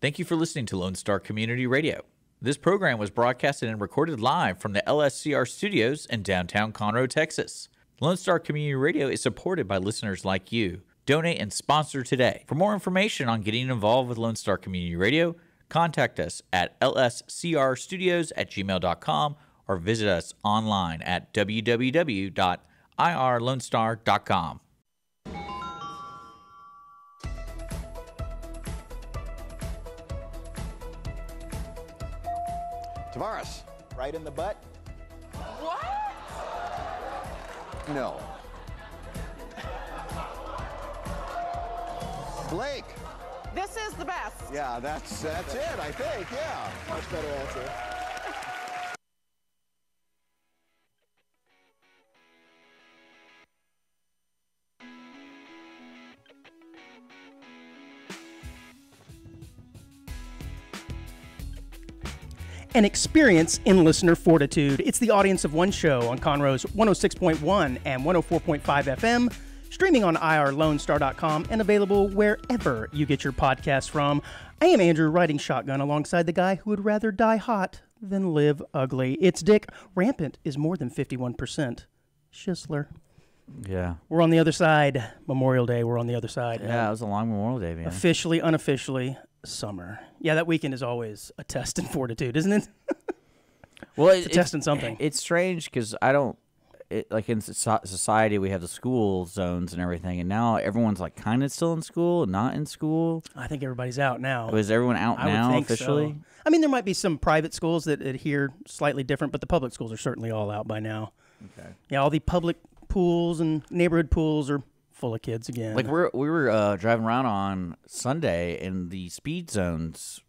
Thank you for listening to Lone Star Community Radio. This program was broadcasted and recorded live from the LSCR studios in downtown Conroe, Texas. Lone Star Community Radio is supported by listeners like you. Donate and sponsor today. For more information on getting involved with Lone Star Community Radio, contact us at lscrstudios at gmail.com or visit us online at www.irlonestar.com. right in the butt? What? No. Blake. This is the best. Yeah, that's that's it, I think. Yeah. Much better answer. And experience in listener fortitude. It's the audience of one show on Conroe's 106.1 and 104.5 FM, streaming on irlonestar.com and available wherever you get your podcasts from. I am Andrew riding shotgun alongside the guy who would rather die hot than live ugly. It's Dick. Rampant is more than 51%. Schissler. Yeah. We're on the other side. Memorial Day, we're on the other side. Yeah, it was a long Memorial Day, man. Officially, unofficially, summer. Yeah, that weekend is always a test in fortitude, isn't it? Well, It's a test in something. It's strange because I don't. It, like in society, we have the school zones and everything, and now everyone's like kind of still in school, not in school. I think everybody's out now. Is everyone out I would now think officially? so. I mean, there might be some private schools that adhere slightly different, but the public schools are certainly all out by now. Okay. Yeah, all the public pools and neighborhood pools are full of kids again. Like we're we were uh, driving around on Sunday, and the speed zones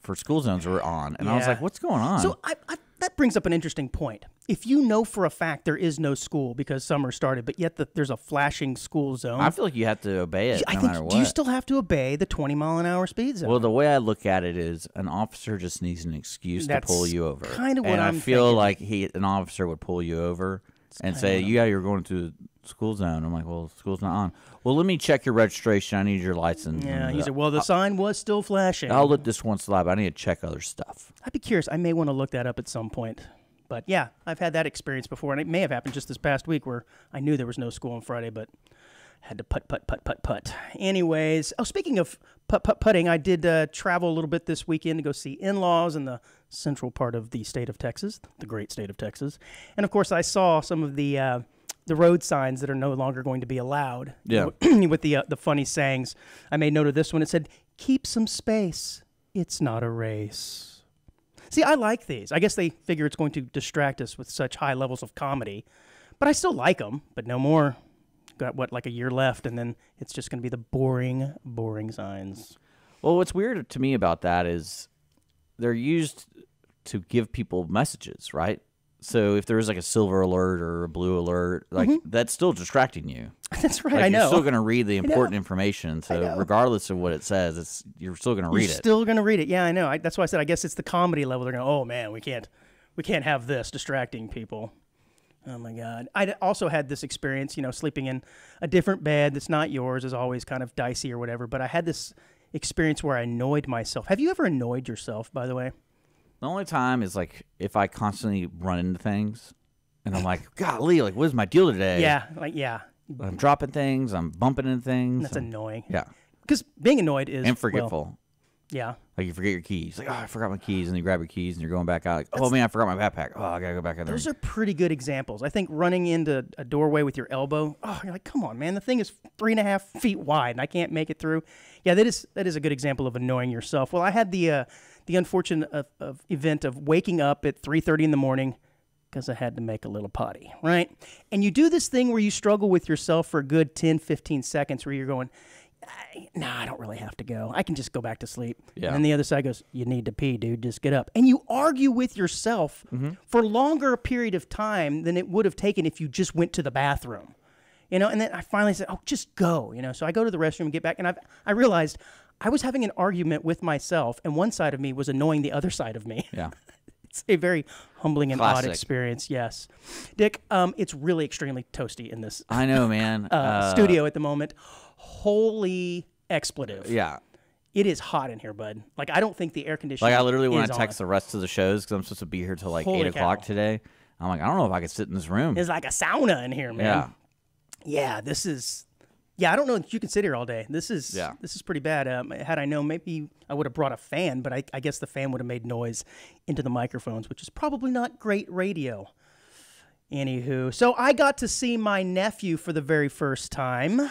for school zones were on, and I was like, "What's going on?" So I, I, that brings up an interesting point. If you know for a fact there is no school because summer started, but yet the, there's a flashing school zone, I feel like you have to obey it I no think matter what. do you still have to obey the 20 mile an hour speed zone? Well, the way I look at it is, an officer just needs an excuse That's to pull you over. kinda what and I'm I feel thinking. like he, an officer, would pull you over and say, "Yeah, you're going to school zone." I'm like, "Well, school's not on." Well, let me check your registration. I need your license. yeah, And, you uh, said, well, the sign was still flashing. I'll let this one slide. But I need to check other stuff. I'd be curious. I may want to look that up at some point. But yeah, I've had that experience before, and it may have happened just this past week where I knew there was no school on Friday, but had to putt, putt, putt, putt, putt. Anyways, oh, speaking of putt, putt, putting, I did uh, travel a little bit this weekend to go see in laws in the central part of the state of Texas, the great state of Texas. And of course, I saw some of the. Uh, the road signs that are no longer going to be allowed. Yeah. with the uh, the funny sayings. I made note of this one. It said, "Keep some space. It's not a race." See, I like these. I guess they figure it's going to distract us with such high levels of comedy, but I still like them. But no more. Got what like a year left, and then it's just going to be the boring, boring signs. Well, what's weird to me about that is they're used to give people messages, right? So if there is like a silver alert or a blue alert, like mm-hmm. that's still distracting you. That's right. Like I you're still going to read the important information. So regardless of what it says, it's you're still going to read You're it. still going to read it. Yeah, I know. I, that's why I said I guess it's the comedy level. They're going, "Oh man, we can't, we can't have this distracting people." Oh my god. I also had this experience, you know, sleeping in a different bed that's not yours is always kind of dicey or whatever. But I had this experience where I annoyed myself. Have you ever annoyed yourself? By the way, The only time is like if I constantly run into things, and I'm like, "Golly, like what is my deal today?" yeah, like yeah, I'm dropping things. I'm bumping into things. that's I'm- annoying. yeah, Because being annoyed is and well, forgetful. yeah, Like you forget your keys. Like, oh, I forgot my keys, and you grab your keys, and you're going back out. Like, oh man, I forgot my backpack. Oh, I gotta go back in there. Those are pretty good examples. I think running into a doorway with your elbow, oh, you're like, come on, man, the thing is three and a half feet wide and I can't make it through. Yeah, that is that is a good example of annoying yourself. Well, I had the uh, the unfortunate of, of event of waking up at 3:30 in the morning because I had to make a little potty, right? And you do this thing where you struggle with yourself for a good 10, 15 seconds where you're going, "I- nah, I don't really have to go. I can just go back to sleep. Yeah. And then the other side goes, you need to pee, dude. Just get up. And you argue with yourself mm-hmm. for longer a period of time than it would have taken if you just went to the bathroom. You know, and then I finally said, "Oh, just go." You know, so I go to the restroom and get back, and I've, I realized I was having an argument with myself, and one side of me was annoying the other side of me. yeah. It's a very humbling and odd experience. Yes, Dick. Um, it's really extremely toasty in this I know, man. uh, studio at the moment. Holy expletive! Yeah. It is hot in here, bud. Like I don't think the air conditioning. Like I literally I is text on. the rest of the shows because I'm supposed to be here till like Holy eight o'clock cow. today. I'm like, I don't know if I could sit in this room. It's like a sauna in here, man. yeah, Yeah, this is. Yeah, I don't know if you can sit here all day. This is Yeah. this is pretty bad. Um, had I known, maybe I would have brought a fan, but I, I guess the fan would have made noise into the microphones, which is probably not great radio. Anywho, so I got to see my nephew for the very first time.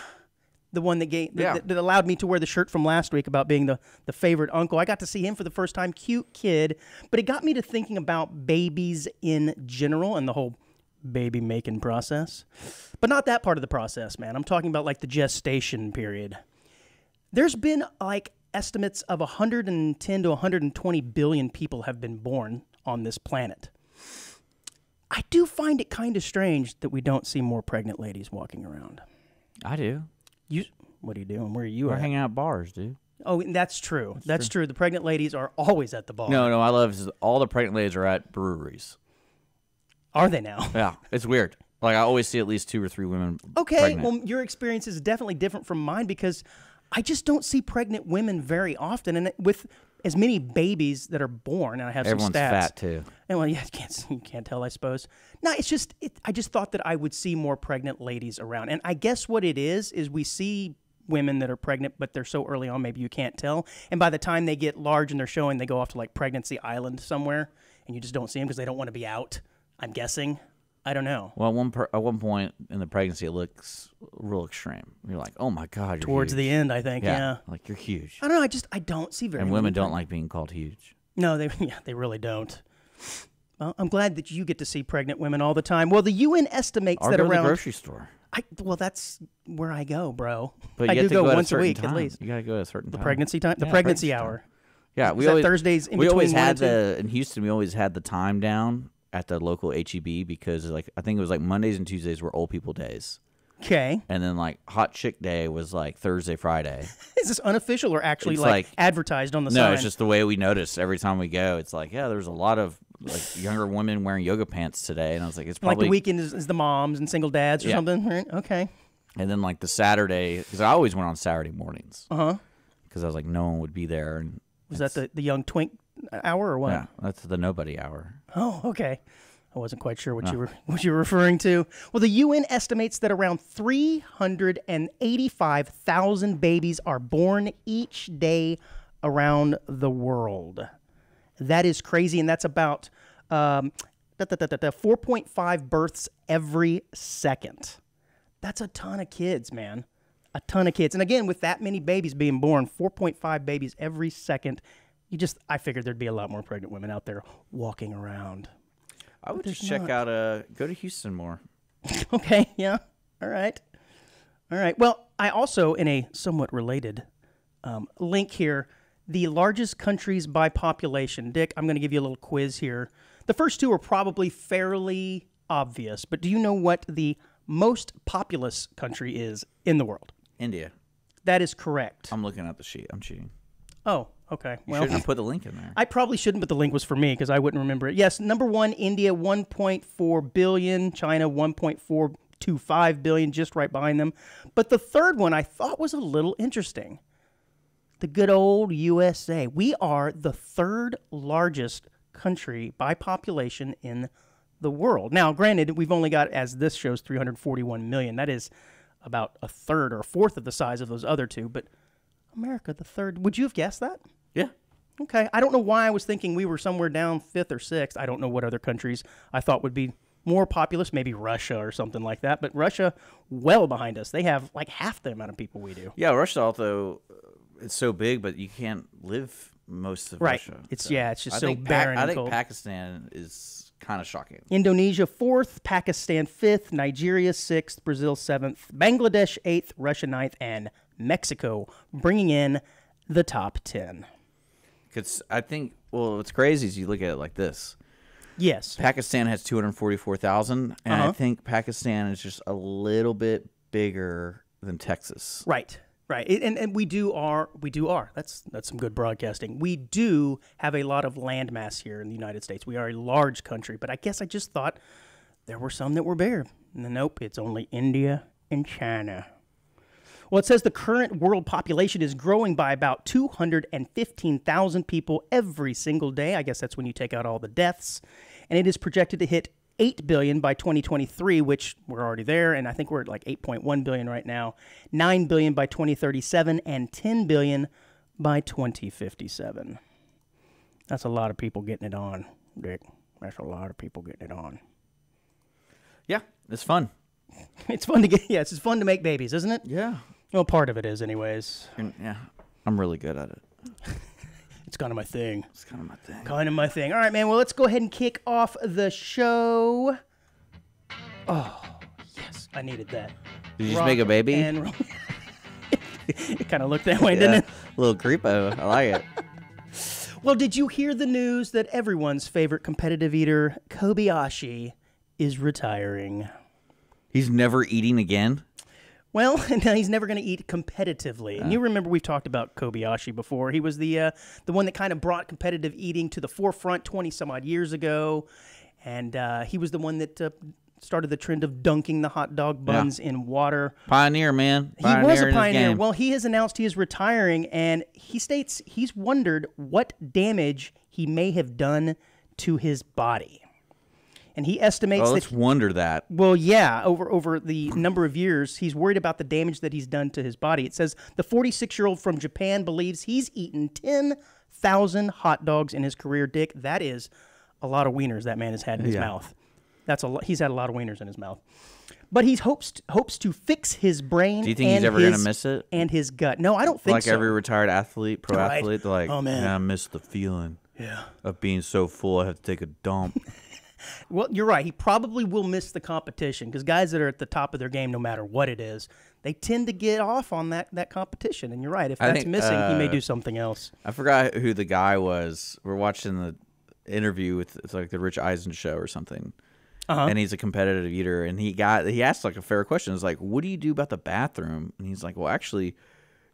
The one that gave Yeah. that, that allowed me to wear the shirt from last week about being the, the favorite uncle. I got to see him for the first time. Cute kid, but it got me to thinking about babies in general and the whole baby making process. But not that part of the process, man. I'm talking about like the gestation period. There's been like estimates of 110 to 120 billion people have been born on this planet. I do find it kind of strange that we don't see more pregnant ladies walking around. I do. You, what are you doing? Where are you We're at? hanging out at bars, dude. oh, that's true. That's, true. The pregnant ladies are always at the bar. No, no, I love is all the pregnant ladies are at breweries. Are they now? Yeah, it's weird. Like I always see at least two or three women. Okay, pregnant. well, your experience is definitely different from mine because I just don't see pregnant women very often, and with as many babies that are born, and I have everyone's some stats. fat too. And well, yeah, you can't you can't tell, I suppose. No, it's just it, I just thought that I would see more pregnant ladies around, and I guess what it is is we see women that are pregnant, but they're so early on, maybe you can't tell, and by the time they get large and they're showing, they go off to like pregnancy island somewhere, and you just don't see them because they don't want to be out. I'm guessing. I don't know. Well, at one per, at one point in the pregnancy, it looks real extreme. You're like, oh my god, you're Towards huge. the end, I think. yeah, yeah. like you're huge. I don't know. I just I don't see very. And women don't like being called huge. No, they yeah they really don't. Well, I'm glad that you get to see pregnant women all the time. Well, the UN estimates Or that to the around. grocery store. I, well, that's where I go, bro. But I do to go, go, at a once a week time. at least. You gotta go at a certain The time. pregnancy time, the Yeah, pregnancy pregnancy time. hour. Yeah, we always Thursdays in we always had the in Houston. We always had the time down at the local HEB because like I think it was like Mondays and Tuesdays were old people days, Okay, and then like hot chick day was like Thursday, Friday. is this unofficial or actually It's like, like- advertised on the no, sign? it's just the way we notice every time we go. It's like yeah, there's a lot of like younger women wearing yoga pants today, and I was like, it's probably like probably the weekend is, is the moms and single dads or Yeah. something, right? Okay. and then like the Saturday because I always went on Saturday mornings Uh huh. because I was like no one would be there, and Was that the, the young twink hour or what? yeah, that's the nobody hour. Oh, okay. I wasn't quite sure what you were what you were referring to. Well, the UN estimates that around 385,000 babies are born each day around the world. That is crazy, and that's about um, da- da- da- da- da, 4.5 births every second. That's a ton of kids, man. A ton of kids. And again, with that many babies being born, 4.5 babies every second, you just, I figured there'd be a lot more pregnant women out there walking around. I would just check out uh go to Houston more. Okay, yeah. All right. All right. Well, I also, in a somewhat related um, link here, the largest countries by population. Dick, I'm going to give you a little quiz here. The first two are probably fairly obvious, but do you know what the most populous country is in the world? India. That is correct. I'm looking at the sheet. I'm cheating. oh, okay. You Well, shouldn't put the link in there. I probably shouldn't, but the link was for me because I wouldn't remember it. Yes, number one, India, 1.4 billion. China, 1.425 billion, just right behind them. But the third one I thought was a little interesting. The good old USA. We are the third largest country by population in the world. Now, granted, we've only got, as this shows, 341 million. That is about a third or a fourth of the size of those other two. But America, the third. Would you have guessed that? Yeah. Okay. I don't know why I was thinking we were somewhere down fifth or sixth. I don't know what other countries I thought would be more populous, maybe Russia or something like that. But Russia, well behind us. They have like half the amount of people we do. Yeah, Russia although uh, it's so big, but you can't live most of Right. Russia. It's- yeah, it's just I so barren I think cold. Pakistan is kind of shocking. Indonesia fourth, Pakistan fifth, Nigeria sixth, Brazil seventh, Bangladesh eighth, Russia ninth, and Mexico bringing in the top 10. Because I think well, what's crazy is you look at it like this. Yes. Pakistan has 244,000, and Uh-huh. I think Pakistan is just a little bit bigger than Texas. Right. Right. It- and, and we do are we do are. That's that's some good broadcasting. We do have a lot of land mass here in the United States. We are a large country, but I guess I just thought there were some that were bigger. And then, nope, it's only India and China. Well, it says the current world population is growing by about 215,000 people every single day. I guess that's when you take out all the deaths. And it is projected to hit 8 billion by 2023, which we're already there. And I think we're at like 8.1 billion right now, 9 billion by 2037, and 10 billion by 2057. That's a lot of people getting it on, Dick. That's a lot of people getting it on. Yeah, it's fun. It's fun to get, yes, it's fun to make babies, isn't it? Yeah. Well, part of it is, anyways. And yeah, I'm really good at it. It's kind of my thing. It's kind of my thing. Kind of my thing. All right, man. Well, let's go ahead and kick off the show. Oh, yes. I needed that. Did you just make a baby? and it kind of looked that way, yeah, didn't it? A little creepo. I like it. Well, did you hear the news that everyone's favorite competitive eater, Kobayashi, is retiring? He's never eating again. Well, now he's never going to eat competitively. And you remember we've talked about Kobayashi before. He was the uh, the one that kind of brought competitive eating to the forefront 20 some odd years ago, and uh, he was the one that uh, started the trend of dunking the hot dog buns in water. Pioneer, man. He was a pioneer. Well, he has announced he is retiring, and he states he's wondered what damage he may have done to his body. And he estimates that let's wonder that. well, yeah, over over the number of years, he's worried about the damage that he's done to his body. It says the 46 year old from Japan believes he's eaten 10,000 hot dogs in his career. Dick, that is a lot of wieners that man has had in his Yeah. mouth. That's a lo- he's had a lot of wieners in his mouth. But he hopes hopes to fix his brain. Do you think he's ever gonna miss it? And his gut. No, I don't think like so. every retired athlete, pro Right. athlete, like, Oh, man. "Yeah, I miss the feeling yeah. of being so full I have to take a dump. Well, you're right. He probably will miss the competition because guys that are at the top of their game, no matter what it is, they tend to get off on that, that competition. And you're right. If I that's think, missing, he may uh, do something else. I forgot who the guy was. We're watching the interview with it's like the Rich Eisen show or something. Uh-huh. And he's a competitive eater, and he got he asked like a fair question. It's like, what do you do about the bathroom? And he's like, well, actually,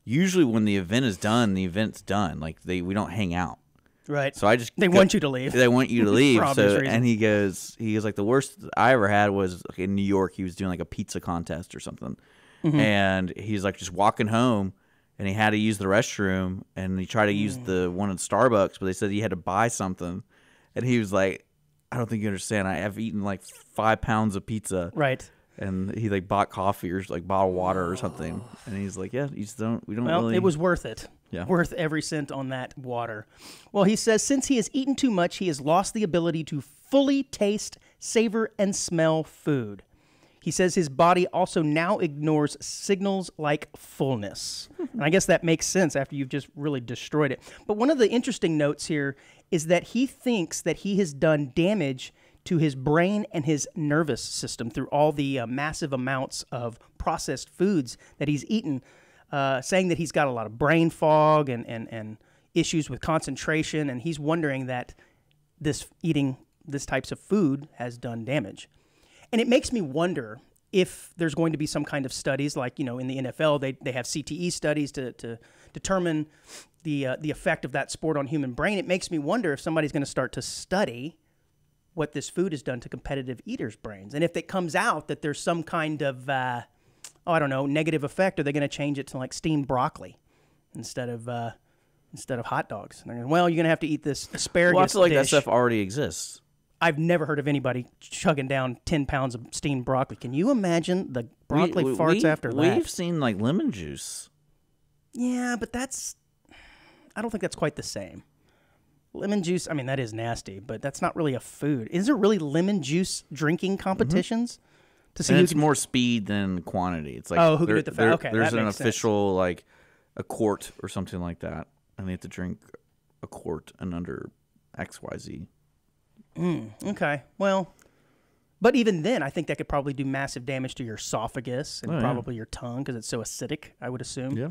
usually when the event is done, the event's done. Like they we don't hang out. Right. So I just They go- want you to leave. They want you to leave. so reasons. and he goes, he goes like the worst I ever had was like, in New York. He was doing like a pizza contest or something, Mm-hmm. and he's like just walking home, and he had to use the restroom, and he tried to use Mm. the one at Starbucks, but they said he had to buy something, and he was like, I don't think you understand. I have eaten like five pounds of pizza, right. and he like bought coffee or like bottled water or something, and he's like, yeah, you just don't. We don't Well, really. it was worth it. Yeah. Worth every cent on that water. Well, he says since he has eaten too much, he has lost the ability to fully taste, savor, and smell food. He says his body also now ignores signals like fullness. and I guess that makes sense after you've just really destroyed it. But one of the interesting notes here is that he thinks that he has done damage to his brain and his nervous system through all the uh, massive amounts of processed foods that he's eaten, uh, saying that he's got a lot of brain fog and, and, and issues with concentration. And he's wondering that this eating this types of food has done damage. And it makes me wonder if there's going to be some kind of studies, like you know, in the NFL, they, they have CTE studies to, to determine the uh, the effect of that sport on human brain. It makes me wonder if somebody's going to start to study what this food has done to competitive eaters' brains, and if it comes out that there's some kind of uh, oh, I don't know, negative effect, are they going to change it to like steamed broccoli instead of uh, instead of hot dogs? And they're going, well, you're going to have to eat this asparagus well, I feel like that dish. stuff already exists. I've never heard of anybody chugging down 10 pounds of steamed broccoli. Can you imagine the broccoli we, farts we- after that? We've seen like lemon juice. Yeah, but that's. I don't think that's quite the same. Lemon juice, I mean, that is nasty, but that's not really a food. Is there really lemon juice drinking competitions? To see. And it's can. more speed than quantity. It's like Oh, who can it the fa- okay, There's that an makes sense. official like a quart or something like that, and they have to drink a quart and under X Y Z. Mm, Okay, well. But even then, I think that could probably do massive damage to your esophagus and Oh, yeah. probably your tongue because it's so acidic. I would assume. Yeah.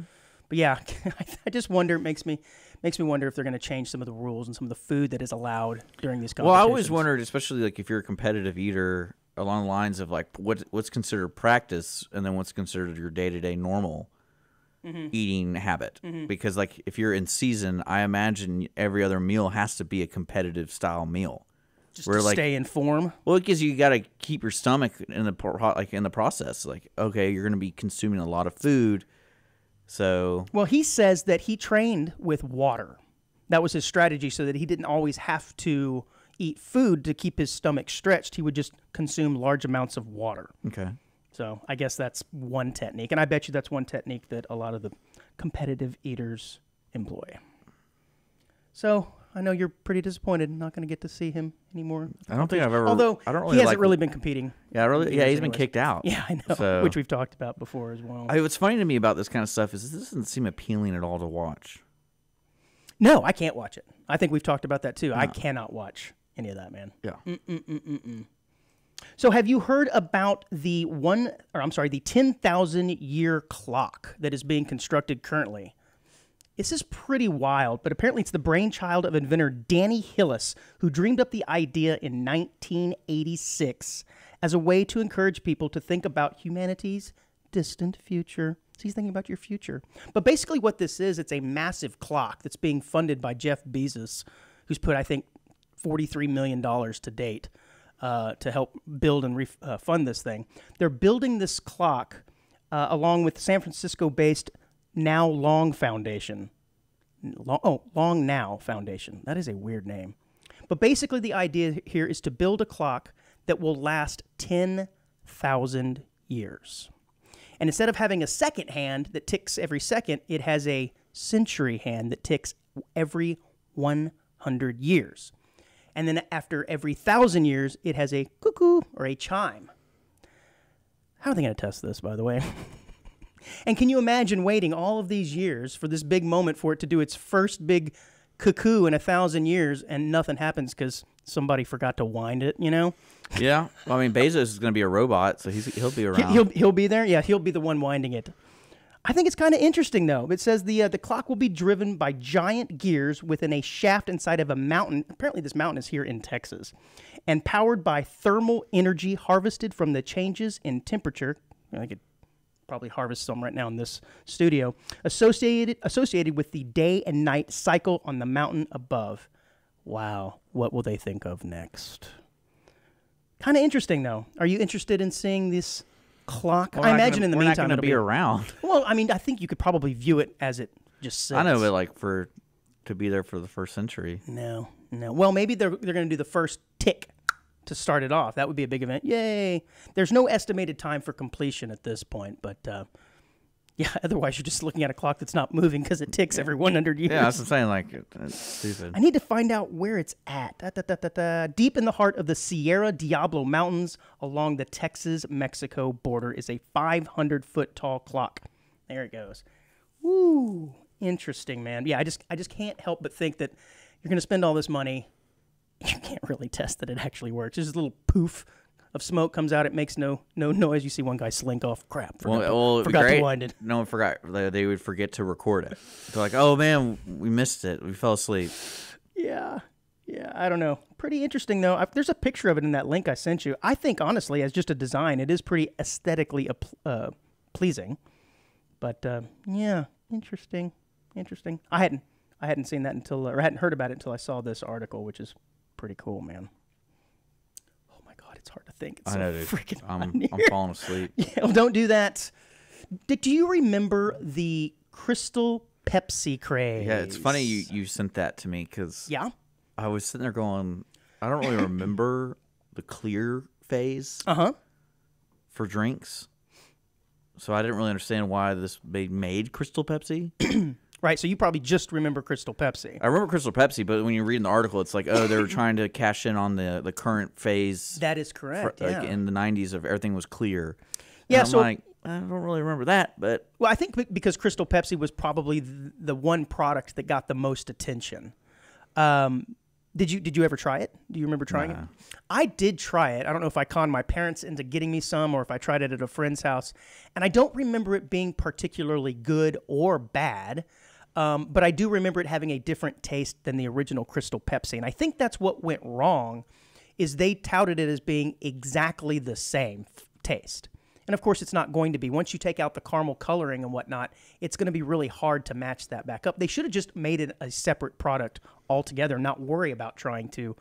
But yeah, I just wonder. It makes me makes me wonder if they're going to change some of the rules and some of the food that is allowed during these competitions. Well. I always wondered, especially like if you're a competitive eater, along the lines of like what what's considered practice, and then what's considered your day to day normal Mm-hmm. eating habit. Because like if you're in season, I imagine every other meal has to be a competitive style meal. just where, to like- stay in form. Well, because you got to keep your stomach in the like in the process. Like, okay, you're going to be consuming a lot of food, So Well, he says that he trained with water. That was his strategy so that he didn't always have to eat food to keep his stomach stretched. He would just consume large amounts of water. okay, So I guess that's one technique. And I bet you that's one technique that a lot of the competitive eaters employ. So I know you're pretty disappointed. Not going to get to see him anymore. I don't think I've ever. Although I don't really he hasn't like- really been competing. Yeah, really. Yeah, he's been kicked out. Yeah, I know. So- Which we've talked about before as well. I, what's funny to me about this kind of stuff is this doesn't seem appealing at all to watch. no, I can't watch it. I think we've talked about that too. I cannot watch any of that, man. Yeah. So, have you heard about the one, or I'm sorry, the 10,000 year clock that is being constructed currently? This is pretty wild, but apparently it's the brainchild of inventor Danny Hillis, who dreamed up the idea in 1986 as a way to encourage people to think about humanity's distant future. So he's thinking about your future. But basically, what this is, it's a massive clock that's being funded by Jeff Bezos, who's put, I think, $43 million to date uh, to help build and ref- uh, fund this thing. They're building this clock uh, along with San Francisco based Now Long Foundation. Long, oh, Long Now Foundation. That is a weird name. But basically, the idea here is to build a clock that will last 10,000 years. And instead of having a second hand that ticks every second, it has a century hand that ticks every 100 years. And then after every thousand years, it has a cuckoo or a chime. How are they going to test this, by the way? and can you imagine waiting all of these years for this big moment for it to do its first big cuckoo in a thousand years and nothing happens because somebody forgot to wind it, you know? Yeah. Well, I mean, Bezos is going to be a robot, so he's he'll be around. He'll he'll be there. Yeah, he'll be the one winding it. I think it's kind of interesting though. It says the uh, the clock will be driven by giant gears within a shaft inside of a mountain. Apparently, this mountain is here in Texas, and powered by thermal energy harvested from the changes in temperature. I could probably harvest some right now in this studio. Associated associated with the day and night cycle on the mountain above. Wow, what will they think of next? Kind of interesting, though. Are you interested in seeing this clock? I imagine gonna- in the meantime not it'll going to be around. Well, I mean, I think you could probably view it as it just sits. I know, but like for to be there for the first century. no, no. Well, maybe they're they're going to do the first tick to start it off. That would be a big event. Yay! There's no estimated time for completion at this point, but uh, yeah. Otherwise, you're just looking at a clock that's not moving because it ticks every 100 years. Yeah, that's what I'm saying. Like, it's stupid. I need to find out where it's at. Da, da, da, da, da. Deep in the heart of the Sierra Diablo Mountains along the Texas Mexico border is a 500 foot tall clock. There it goes. Woo. Interesting, man. Yeah, I just I just can't help but think that you're going to spend all this money. You can't really test that it actually works. Just a little poof of smoke comes out. It makes no no noise. You see one guy slink off. Crap. Forgot, Well, to, well, forgot great. to wind it. No one forgot. They, they would forget to record it. They're like, "Oh man, we missed it. We fell asleep." Yeah. Yeah, I don't know. Pretty interesting though. I, there's a picture of it in that link I sent you. I think honestly, as just a design, it is pretty aesthetically uh, pleasing. But uh, yeah, interesting, interesting. I hadn't I hadn't seen that until or hadn't heard about it until I saw this article, which is pretty cool, man. It's hard to think. It's I so know, dude. freaking I'm, I'm falling asleep. Yeah, well, don't do that. Dick, do you remember the Crystal Pepsi craze? Yeah, it's funny you you sent that to me because Yeah. I was sitting there going, I don't really remember the clear phase Uh huh. for drinks, so I didn't really understand why this made Crystal Pepsi. Right. So you probably just remember Crystal Pepsi. I remember Crystal Pepsi, but when you read in the article, it's like, oh, they were trying to cash in on the the current phase. That is correct. like yeah. in the '90s, of everything was clear. Yeah, so- like, I don't really remember that, but well, I think because Crystal Pepsi was probably the, the one product that got the most attention. Um, did you did you ever try it? Do you remember trying it? I did try it. I don't know if I conned my parents into getting me some or if I tried it at a friend's house, and I don't remember it being particularly good or bad. Um, but I do remember it having a different taste than the original Crystal Pepsi, and I think that's what went wrong. Is they touted it as being exactly the same taste. And of course, it's not going to be. Once you take out the caramel coloring and whatnot, it's going to be really hard to match that back up. They should have just made it a separate product altogether, not worry about trying to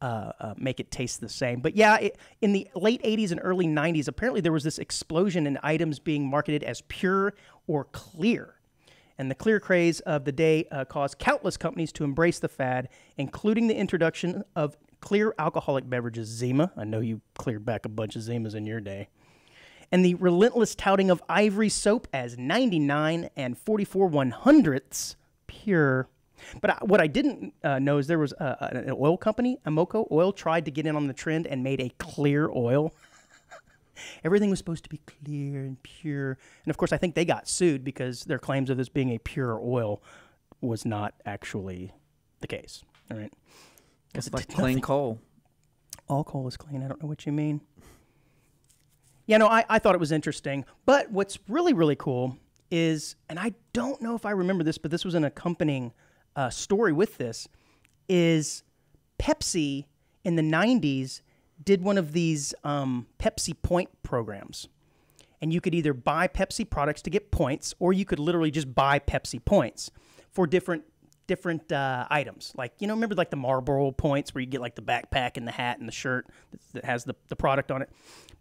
uh, uh, make it taste the same. But yeah, it, in the late 80s and early 90s, apparently there was this explosion in items being marketed as pure or clear. And the clear craze of the day uh, caused countless companies to embrace the fad, including the introduction of clear alcoholic beverages, Zima. I know you cleared back a bunch of Zimas in your day. And the relentless touting of ivory soap as 99 and 44 one hundredths pure. But I, what I didn't uh, know is there was uh, an oil company, Amoco Oil, tried to get in on the trend and made a clear oil. Everything was supposed to be clear and pure. And of course, I think they got sued because their claims of this being a pure oil was not actually the case. All right. Because It's like clean coal. all coal is clean. I don't know what you mean. Yeah, no, I, I thought it was interesting. But what's really, really cool is, and I don't know if I remember this, but this was an accompanying uh, story with this, is Pepsi in the 90s did one of these um, Pepsi Point programs. And you could either buy Pepsi products to get points, or you could literally just buy Pepsi points for different different uh, items. Like you know, remember like the Marlboro points where you get like the backpack and the hat and the shirt that, has the, the product on it.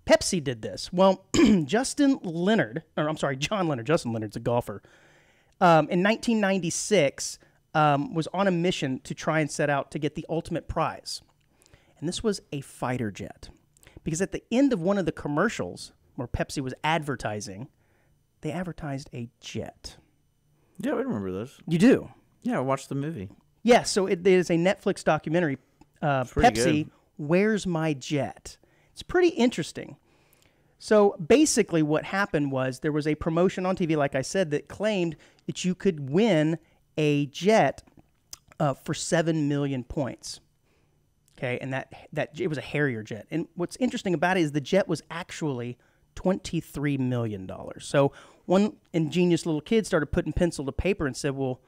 Pepsi did this. Well, Justin Leonard, or I'm sorry, John Leonard. Justin Leonard's a golfer. Um, in 1996, um, was on a mission to try and set out to get the ultimate prize, and this was a fighter jet. Because at the end of one of the commercials where Pepsi was advertising, they advertised a jet. Yeah, I remember this. You do. Yeah, I watched the movie. Yeah, so it is a Netflix documentary. Uh, Pepsi, good. Where's My Jet? It's pretty interesting. So basically, what happened was there was a promotion on TV, like I said, that claimed that you could win a jet uh, for seven million points. Okay, and that that it was a Harrier jet. And what's interesting about it is the jet was actually twenty-three million dollars. So one ingenious little kid started putting pencil to paper and said, "Well,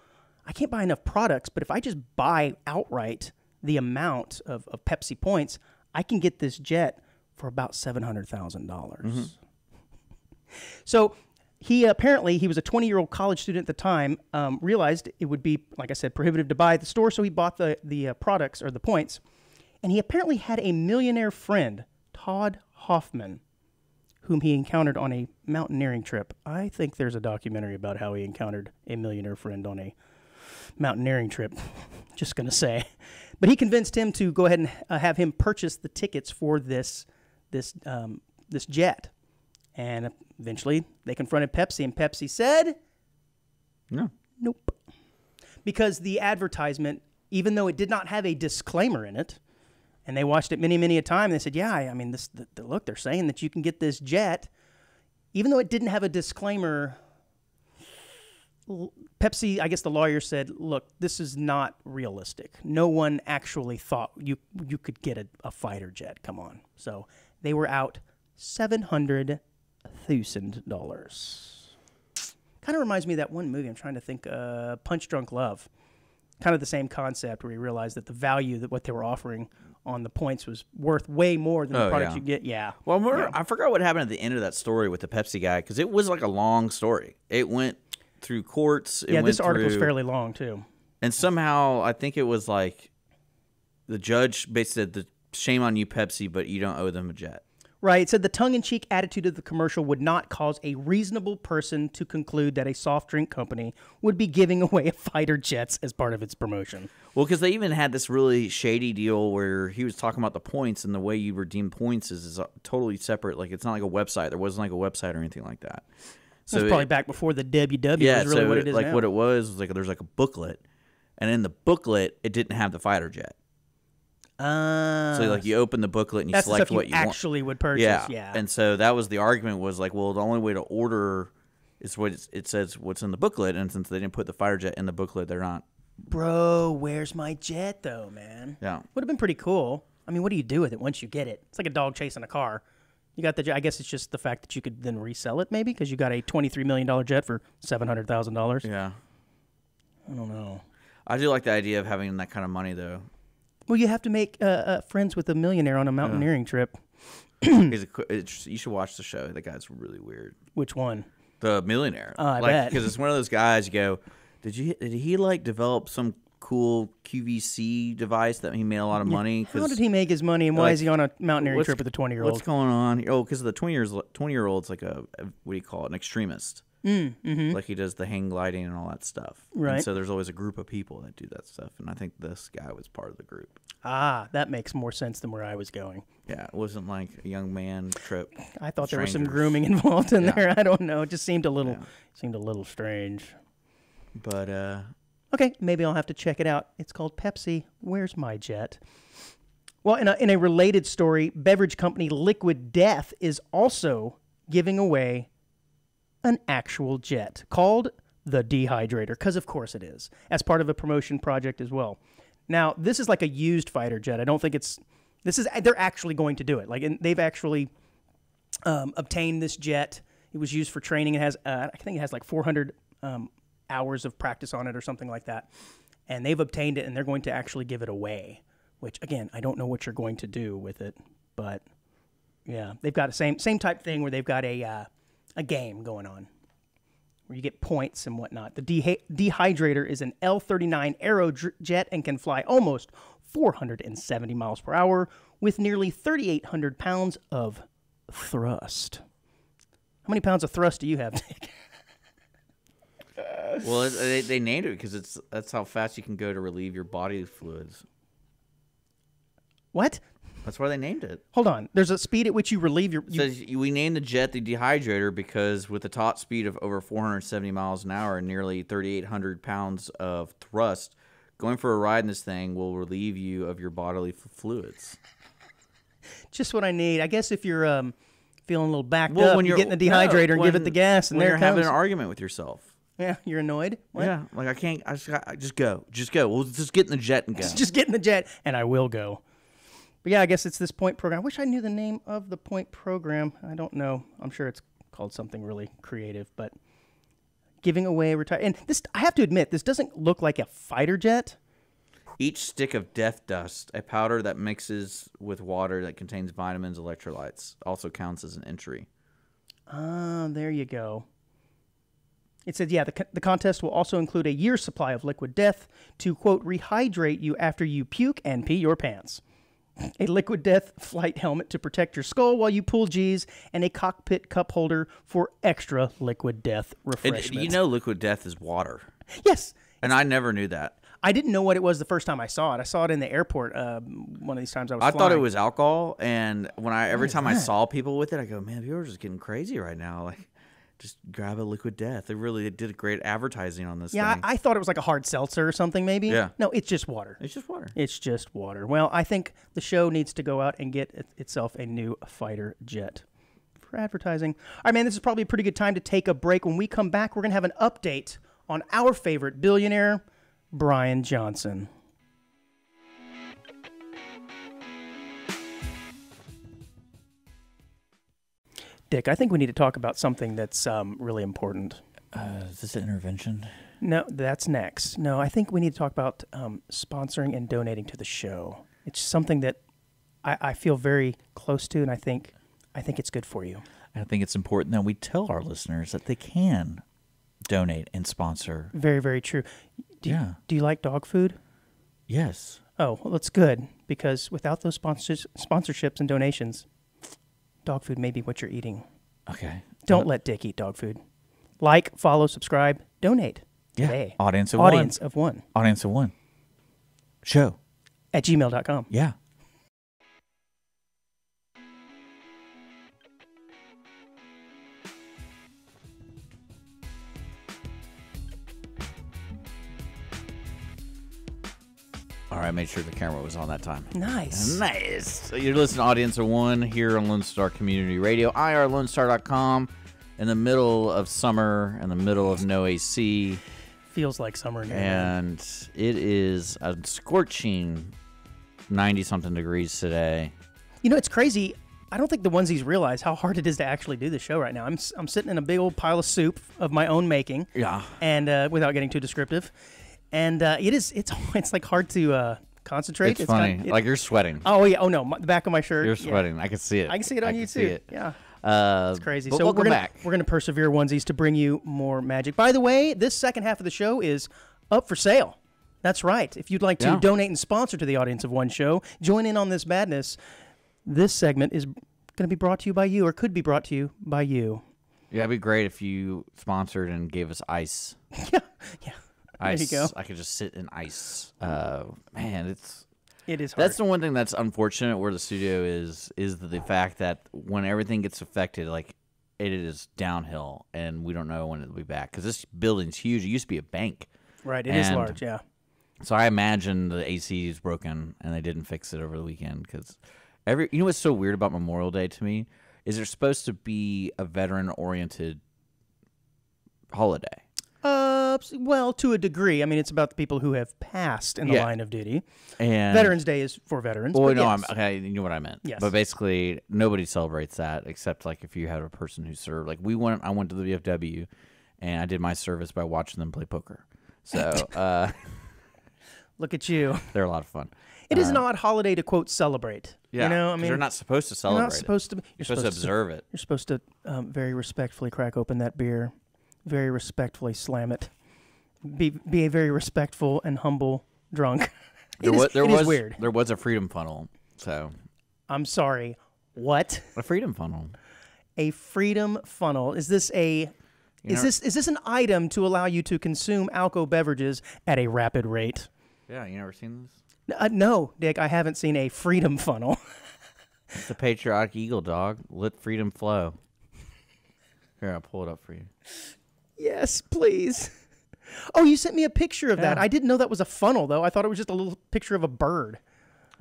I can't buy enough products, but if I just buy outright the amount of, of Pepsi points, I can get this jet for about seven hundred thousand dollars." So he apparently he was a 20 year old college student at the time. Um, realized it would be, like I said, prohibitive to buy at the store, so he bought the the uh, products or the points. And he apparently had a millionaire friend, Todd Hoffman, whom he encountered on a mountaineering trip. I think there's a documentary about how he encountered a millionaire friend on a mountaineering trip. Just gonna say, but he convinced him to go ahead and uh, have him purchase the tickets for this this um, this jet. And eventually, they confronted Pepsi, and Pepsi said, No. Nope. Because the advertisement, even though it did not have a disclaimer in it, and they watched it many, many a time, they said, "Yeah, I I mean, this. The, the, look, they're saying that you can get this jet, even though it didn't have a disclaimer." Pepsi, I guess the lawyer said, "Look, this is not realistic. No one actually thought you you could get a, a fighter jet. Come on." So they were out seven hundred thousand dollars. Kind of reminds me of that one movie. I'm trying to think. Uh, Punch Drunk Love. Kind of the same concept where he realized that the value that what they were offering on the points was worth way more than the Oh, product yeah. you get. Yeah. Well, I remember- I forgot what happened at the end of that story with the Pepsi guy because it was like a long story. It went through courts. It yeah. went This article's through- fairly long too. And somehow, I think it was like the judge basically said, the, "Shame on you, Pepsi, but you don't owe them a jet." Right. It said the tongue in cheek attitude of the commercial would not cause a reasonable person to conclude that a soft drink company would be giving away fighter jets as part of its promotion. Well, because they even had this really shady deal where he was talking about the points and the way you redeem points is, is uh, totally separate. Like it's not like a website. There wasn't like a website or anything like that. So it's it- probably back before the WW yeah, was really so what it is like now. what it was was like there's like a booklet, and in the booklet it didn't have the fighter jet. Uh, So like you open the booklet and you that's the select stuff what you you want. actually would purchase. Yeah. Yeah. And so that was the argument was like, well, the only way to order is what it's, it says what's in the booklet, and since they didn't put the fighter jet in the booklet, they're not. Bro, where's my jet though, man? Yeah. Would have been pretty cool. I mean, what do you do with it once you get it? It's like a dog chasing a car. You got the jet. I guess it's just the fact that you could then resell it, maybe, because you got a twenty-three million dollar jet for seven hundred thousand dollars. Yeah. I don't know. I do like the idea of having that kind of money though. Well, you have to make uh, uh, friends with a millionaire on a mountaineering trip. He's a, qu- it's, you should watch the show. That guy's really weird. Which one? The millionaire. Oh, I like, bet. Because it's one of those guys. You go, did you? Did he like develop some cool QVC device that he made a lot of money? How 'Cause- did he make his money, and why like, is he on a mountaineering what's- trip with a twenty-year-old? What's going on? here? Oh, because the twenty years twenty year old's like a, a what do you call it? An extremist. Mm, mm-hmm. Like he does the hang gliding and all that stuff. Right. And so there's always a group of people that do that stuff, and I think this guy was part of the group. Ah, that makes more sense than where I was going. Yeah, it wasn't like a young man trip. I thought there was some grooming involved in Yeah. there. I don't know. It just seemed a little Yeah. seemed a little strange. But uh, Okay, maybe I'll have to check it out. It's called Pepsi. Where's my jet? Well, in a, in a related story, beverage company Liquid Death is also giving away an actual jet called the Dehydrator, because of course it is, as part of a promotion project as well. Now, this is like a used fighter jet. I don't think it's. This is they're actually going to do it. Like, and they've actually um, obtained this jet. It was used for training. It has, uh, I think, it has like 400 um, hours of practice on it or something like that. And they've obtained it, and they're going to actually give it away. Which, again, I don't know what you're going to do with it, but yeah, they've got the same same type thing where they've got a uh, a game going on where you get points and whatnot. The dehy- dehydrator is an L39 Aerojet and can fly almost 470 miles per hour with nearly 3,800 pounds of thrust. How many pounds of thrust do you have, Dick? well, they, they named it because it's that's how fast you can go to relieve your body fluids. What? That's why they named it. Hold on. There's a speed at which you relieve your. You, says we named the jet the dehydrator because with a top speed of over 470 miles an hour and nearly 3,800 pounds of thrust, going for a ride in this thing will relieve you of your bodily f- fluids. just what I need. I guess if you're um, feeling a little backed Well, up, when you you're getting the dehydrator no, and give it the gas, and when there you're having an argument with yourself. yeah, you're annoyed. What? Yeah, like I can't. I just, I just go, just go. We'll just get in the jet and go. just get in the jet, and I will go. But yeah, I guess it's this point program. I wish I knew the name of the point program. I don't know. I'm sure it's called something really creative, but giving away retire. And this, I have to admit, this doesn't look like a fighter jet. Each stick of death dust, a powder that mixes with water that contains vitamins, electrolytes, also counts as an entry. Ah, there you go. It says, yeah, the, co- the contest will also include a year's supply of liquid death to, quote, rehydrate you after you puke and pee your pants. A liquid death flight helmet to protect your skull while you pull G's, and a cockpit cup holder for extra liquid death refreshment. you know, liquid death is water, yes, and I never knew that. I didn't know what it was the first time I saw it. I saw it in the airport um, one of these times I was I thought it was alcohol, and when I every time I saw people with it, I go, "Man, people are just getting crazy right now." Like, just grab a liquid death. They really did great advertising on this. Yeah, thing. I, I thought it was like a hard seltzer or something, maybe. Yeah. No, it's just water. it's just water. It's just water. Well, I think the show needs to go out and get it, itself a new fighter jet for advertising. All right, man, this is probably a pretty good time to take a break. When we come back, we're going to have an update on our favorite billionaire, Brian Johnson. Dick, I think we need to talk about something that's um, really important. Uh, is this an intervention? No, that's next. No, I think we need to talk about um, sponsoring and donating to the show. It's something that I, I feel very close to, and I think I think it's good for you. I think it's important that we tell our listeners that they can donate and sponsor. Very, very true. Do you, Yeah. Do you like dog food? Yes. Oh, well, that's good because without those sponsors, sponsorships and donations, dog food may be what you're eating. Okay. Don't uh, let Dick eat dog food. Like, follow, subscribe, donate. Yeah. Today. Audience of Audience one. of one Audience of one. Show. at gmail.com. Yeah. I made sure the camera was on that time. Nice. Nice. So you're listening to Audience of One here on Lone Star Community Radio, irlonestar.com. In the middle of summer, in the middle of no AC, Feels like summer now. and it is a scorching 90 something degrees today. You know, it's crazy. I don't think the onesies realize how hard it is to actually do the show right now. I'm, I'm sitting in a big old pile of soup of my own making, Yeah. and uh, without getting too descriptive, and uh, it is it's it's like hard to uh, concentrate. It's, funny. kinda- it- like you're sweating. oh yeah, oh no, my, the back of my shirt. you're yeah. sweating. I can see it. I can see it on you can too. see it. Yeah. Uh, It's crazy. So welcome we're gonna, back. We're going to persevere onesies to bring you more magic. By the way, this second half of the show is up for sale. That's right. If you'd like to Yeah. donate and sponsor to the audience of one show, join in on this madness. This segment is going to be brought to you by you, or could be brought to you by you. Yeah, it'd be great if you sponsored and gave us ice. yeah, yeah. Ice. you go. I could just sit in ice. Uh, man, it's It is hard. that's the one thing that's unfortunate where the studio is is the fact that when everything gets affected, like it is downhill, and we don't know when it'll be back because this building's huge. It used to be a bank, right. It is and- large. Yeah. so I imagine the AC is broken and they didn't fix it over the weekend because every you know what's so weird about Memorial Day to me is there's supposed to be a veteran oriented holiday. Uh, well, to a degree. I mean, it's about the people who have passed in the Yeah. line of duty. And Veterans Day is for veterans. Well, but no, yes. I'm okay. You know what I meant. Yes. But basically, nobody celebrates that except like if you had a person who served. Like we went, I went to the VFW, and I did my service by watching them play poker. So uh, Look at you. they're a lot of fun. It is an odd holiday to quote celebrate. Yeah, You know, I 'cause mean, they're not supposed to you're celebrate. not supposed to. Be, You're supposed, to observe it. You're supposed to um, very respectfully crack open that beer, very respectfully slam it. Be be a very respectful and humble drunk. There It is- was there it is was weird. there was a freedom funnel. So I'm sorry. What? a freedom funnel. A freedom funnel. Is this a is know- this is this an item to allow you to consume alcohol beverages at a rapid rate? Yeah, you never seen this? Uh, no, Dick, I haven't seen a freedom funnel. It's the patriotic eagle dog. Let freedom flow. Here, I'll pull it up for you. yes, please. Oh, you sent me a picture of that. Yeah. I didn't know that was a funnel though. I thought it was just a little picture of a bird.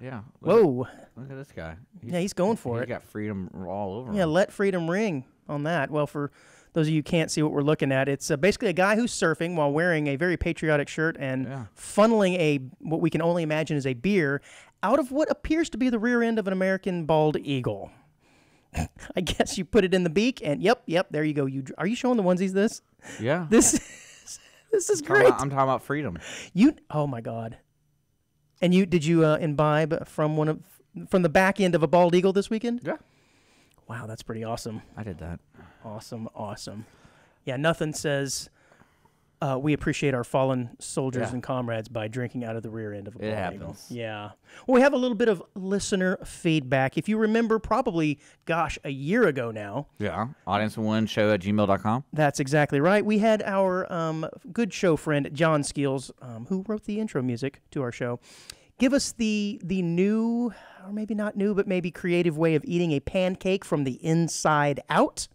Yeah. Look Whoa. Look at this guy. Yeah, he's going for He's it. got freedom all over. Yeah, him. let freedom ring on that. Well, for those of you who can't see what we're looking at, it's uh, basically a guy who's surfing while wearing a very patriotic shirt and Yeah. funneling a what we can only imagine is a beer out of what appears to be the rear end of an American bald eagle. I guess you put it in the beak, and yep, yep, there you go. You are you showing the onesies this? Yeah. This, this is great. I'm talking about freedom. You oh my god. And you did you uh, imbibe from one of from the back end of a bald eagle this weekend? Yeah. Wow, that's pretty awesome. I did that. Awesome, awesome. Yeah, nothing says uh, we appreciate our fallen soldiers Yeah. and comrades by drinking out of the rear end of a It bald eagle. Yeah. Well, we have a little bit of listener feedback. If you remember, probably, gosh, a year ago now, Yeah. Audience one show at gmail.com. that's exactly right. We had our um, good show friend John Skeels, um, who wrote the intro music to our show, give us the the new, or maybe not new, but maybe creative way of eating a pancake from the inside out.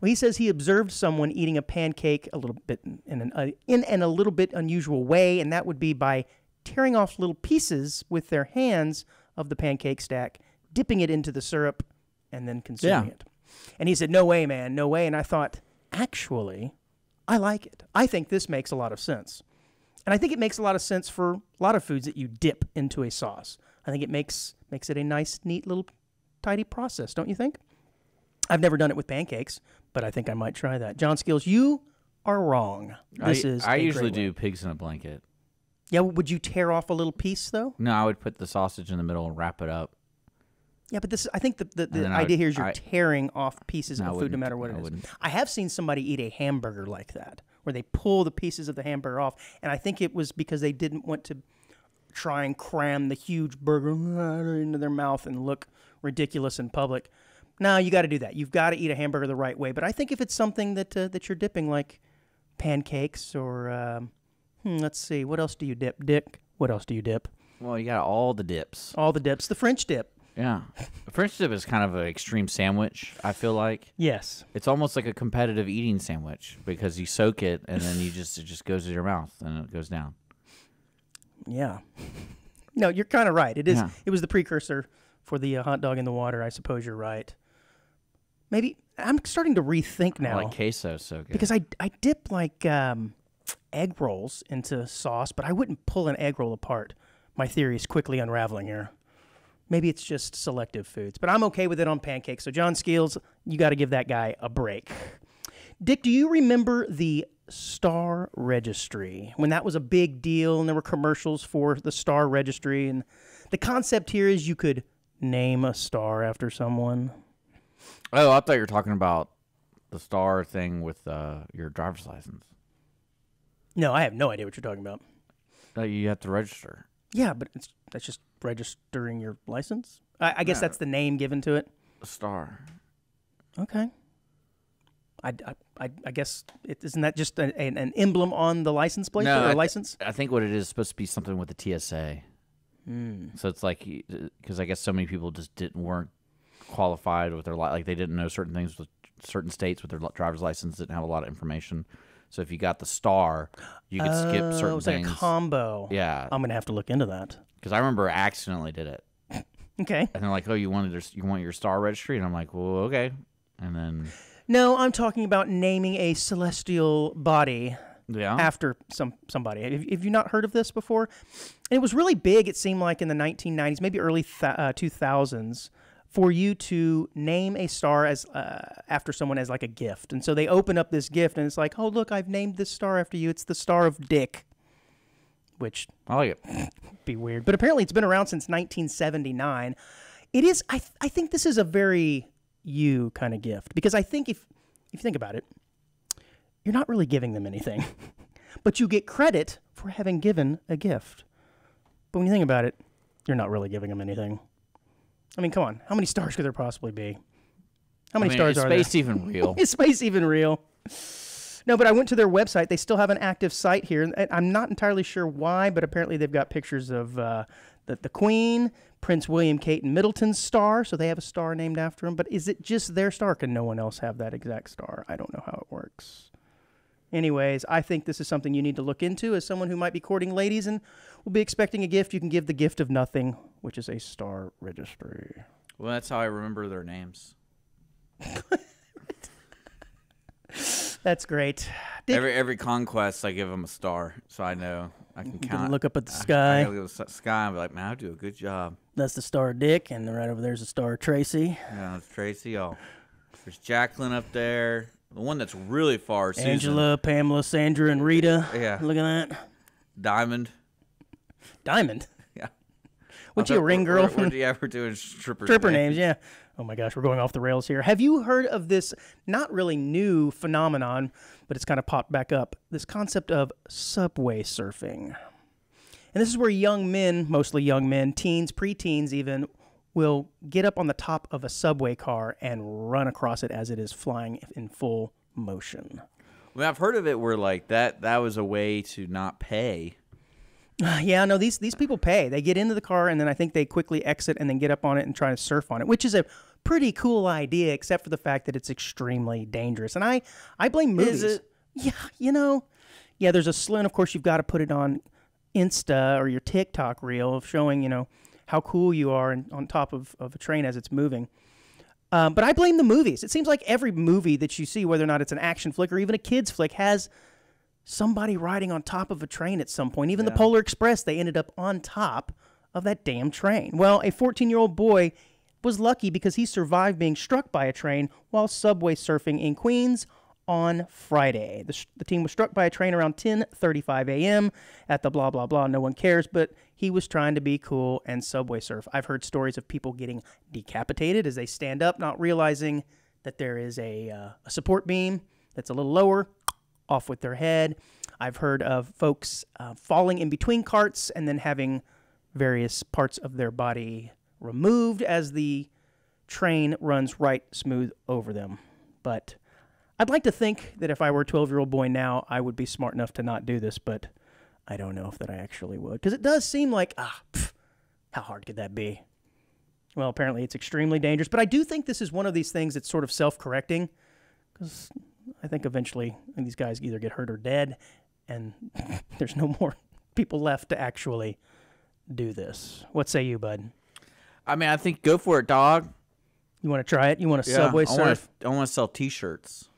Well, he says he observed someone eating a pancake a little bit in an uh, in an a little bit unusual way, and that would be by tearing off little pieces with their hands of the pancake stack, dipping it into the syrup, and then consuming Yeah. it. And he said, "No way, man, no way." And I thought, actually, I like it. I think this makes a lot of sense. And I think it makes a lot of sense for a lot of foods that you dip into a sauce. I think it makes makes it a nice, neat little tidy process, don't you think? I've never done it with pancakes, but I think I might try that. John Skeels, you are wrong. This I, is I usually do pigs in a blanket. Yeah, would you tear off a little piece though? No, I would put the sausage in the middle and wrap it up. Yeah, but this I think the, the, the idea would- here is you're I- tearing off pieces No, of food no matter what I it is. wouldn't. I have seen somebody eat a hamburger like that, where they pull the pieces of the hamburger off, and I think it was because they didn't want to try and cram the huge burger into their mouth and look ridiculous in public. No, you got to do that. You've got to eat a hamburger the right way. But I think if it's something that uh, that you're dipping, like pancakes or um, hmm, let's see, what else do you dip, Dick? What else do you dip? Well, you got all the dips. All the dips. The French dip. Yeah. French dip is kind of an extreme sandwich, I feel like. Yes. It's almost like a competitive eating sandwich because you soak it and then you just it just goes to your mouth and it goes down. Yeah. No, you're kind of right. It is. Yeah. It was the precursor for the uh, hot dog in the water. I suppose you're right. Maybe I'm starting to rethink I now like queso so good. because I I dip like um, egg rolls into sauce, but I wouldn't pull an egg roll apart. My theory is quickly unraveling here. Maybe it's just selective foods, but I'm okay with it on pancakes. So John Skeels, you got to give that guy a break. Dick, do you remember the Star Registry when that was a big deal and there were commercials for the Star Registry? And the concept here is you could name a star after someone. Oh, I thought you were talking about the star thing with uh, your driver's license. No, I have no idea what you're talking about. You have to register. Yeah, but it's that's just registering your license. I, I guess No. that's the name given to it. A star. Okay. I, I, I, I guess it, isn't that just a, an, an emblem on the license plate or I license? I think what it is supposed to be something with the TSA. Hmm. So it's like because I guess so many people just didn't weren't qualified with their li- like they didn't know certain things with certain states with their driver's license didn't have a lot of information. So if you got the star, you could skip Oh, certain it's like things. a combo. yeah, I'm gonna have to look into that. because I remember I accidentally did it, Okay. and they're like, "Oh, you wanted your, you want your star registry?" And I'm like, "Well, okay." And then No, I'm talking about naming a celestial body yeah, after some somebody. Have, have you not heard of this before? And it was really big. It seemed like in the 1990s, maybe early th- uh, 2000s, for you to name a star as uh, after someone as like a gift. And so they open up this gift, and it's like, oh look, I've named this star after you. It's the star of Dick, which I like it. be weird. But apparently, it's been around since 1979. It is. I th- I think this is a very you kind of gift because I think if if you think about it, you're not really giving them anything, but you get credit for having given a gift. But when you think about it, you're not really giving them anything. I mean, come on, how many stars could there possibly be? How many I mean, stars is are space there? even real? Is space even real? No, but I went to their website. They still have an active site here. I'm not entirely sure why, but apparently they've got pictures of uh, the, the Queen, Prince William, Kate, and Middleton's star. So they have a star named after him. But is it just their star? Can no one else have that exact star? I don't know how it works. Anyways, I think this is something you need to look into as someone who might be courting ladies and will be expecting a gift. You can give the gift of nothing, which is a star registry. Well, that's how I remember their names. That's great. Dick, Every every conquest, I give them a star, so I know I can you can count. look up at the I- I sky. look at the sky and be like, man, I do a good job. That's the star Dick, and right over there's the star Tracy. Yeah, it's Tracy. Oh, there's Jacqueline up there. The one that's really far, Susan. Angela, Pamela, Sandra, and Rita. Yeah. Look at that. Diamond. Diamond. Yeah. What's you a ring girl? What, what do you ever do in stripper Stripper names, yeah. Oh my gosh, we're going off the rails here. Have you heard of this not really new phenomenon, but it's kind of popped back up? This concept of subway surfing. And this is where young men, mostly young men, teens, preteens even, will get up on the top of a subway car and run across it as it is flying in full motion. Well, I've heard of it where like that that was a way to not pay. Yeah, no, these these people pay. They get into the car and then I think they quickly exit and then get up on it and try to surf on it, which is a pretty cool idea, except for the fact that it's extremely dangerous. And I I blame movies. it? Yeah, you know, yeah. There's a and of course you've got to put it on Insta or your TikTok reel of showing you know how cool you are and on top of, of a train as it's moving. Um, but I blame the movies. It seems like every movie that you see, whether or not it's an action flick or even a kids flick, has somebody riding on top of a train at some point. Even the Polar Express, they ended up on top of that damn train. Well, a 14 year old boy was lucky because he survived being struck by a train while subway surfing in Queens on Friday. The, sh- the team was struck by a train around 10:35 a.m. at the blah blah blah. No one cares, but he was trying to be cool and subway surf. I've heard stories of people getting decapitated as they stand up, not realizing that there is a, uh, a support beam that's a little lower, off with their head. I've heard of folks uh, falling in between carts and then having various parts of their body removed as the train runs right smooth over them. But I'd like to think that if I were a 12 year old boy now, I would be smart enough to not do this, but I don't know if that I actually would. Because it does seem like, ah, pff, how hard could that be? Well, apparently it's extremely dangerous, but I do think this is one of these things that's sort of self correcting. Because I think eventually these guys either get hurt or dead, and there's no more people left to actually do this. What say you, bud? I mean, I think go for it, dog. You want to try it? You want to Yeah, subway surf? I want to sell T-shirts.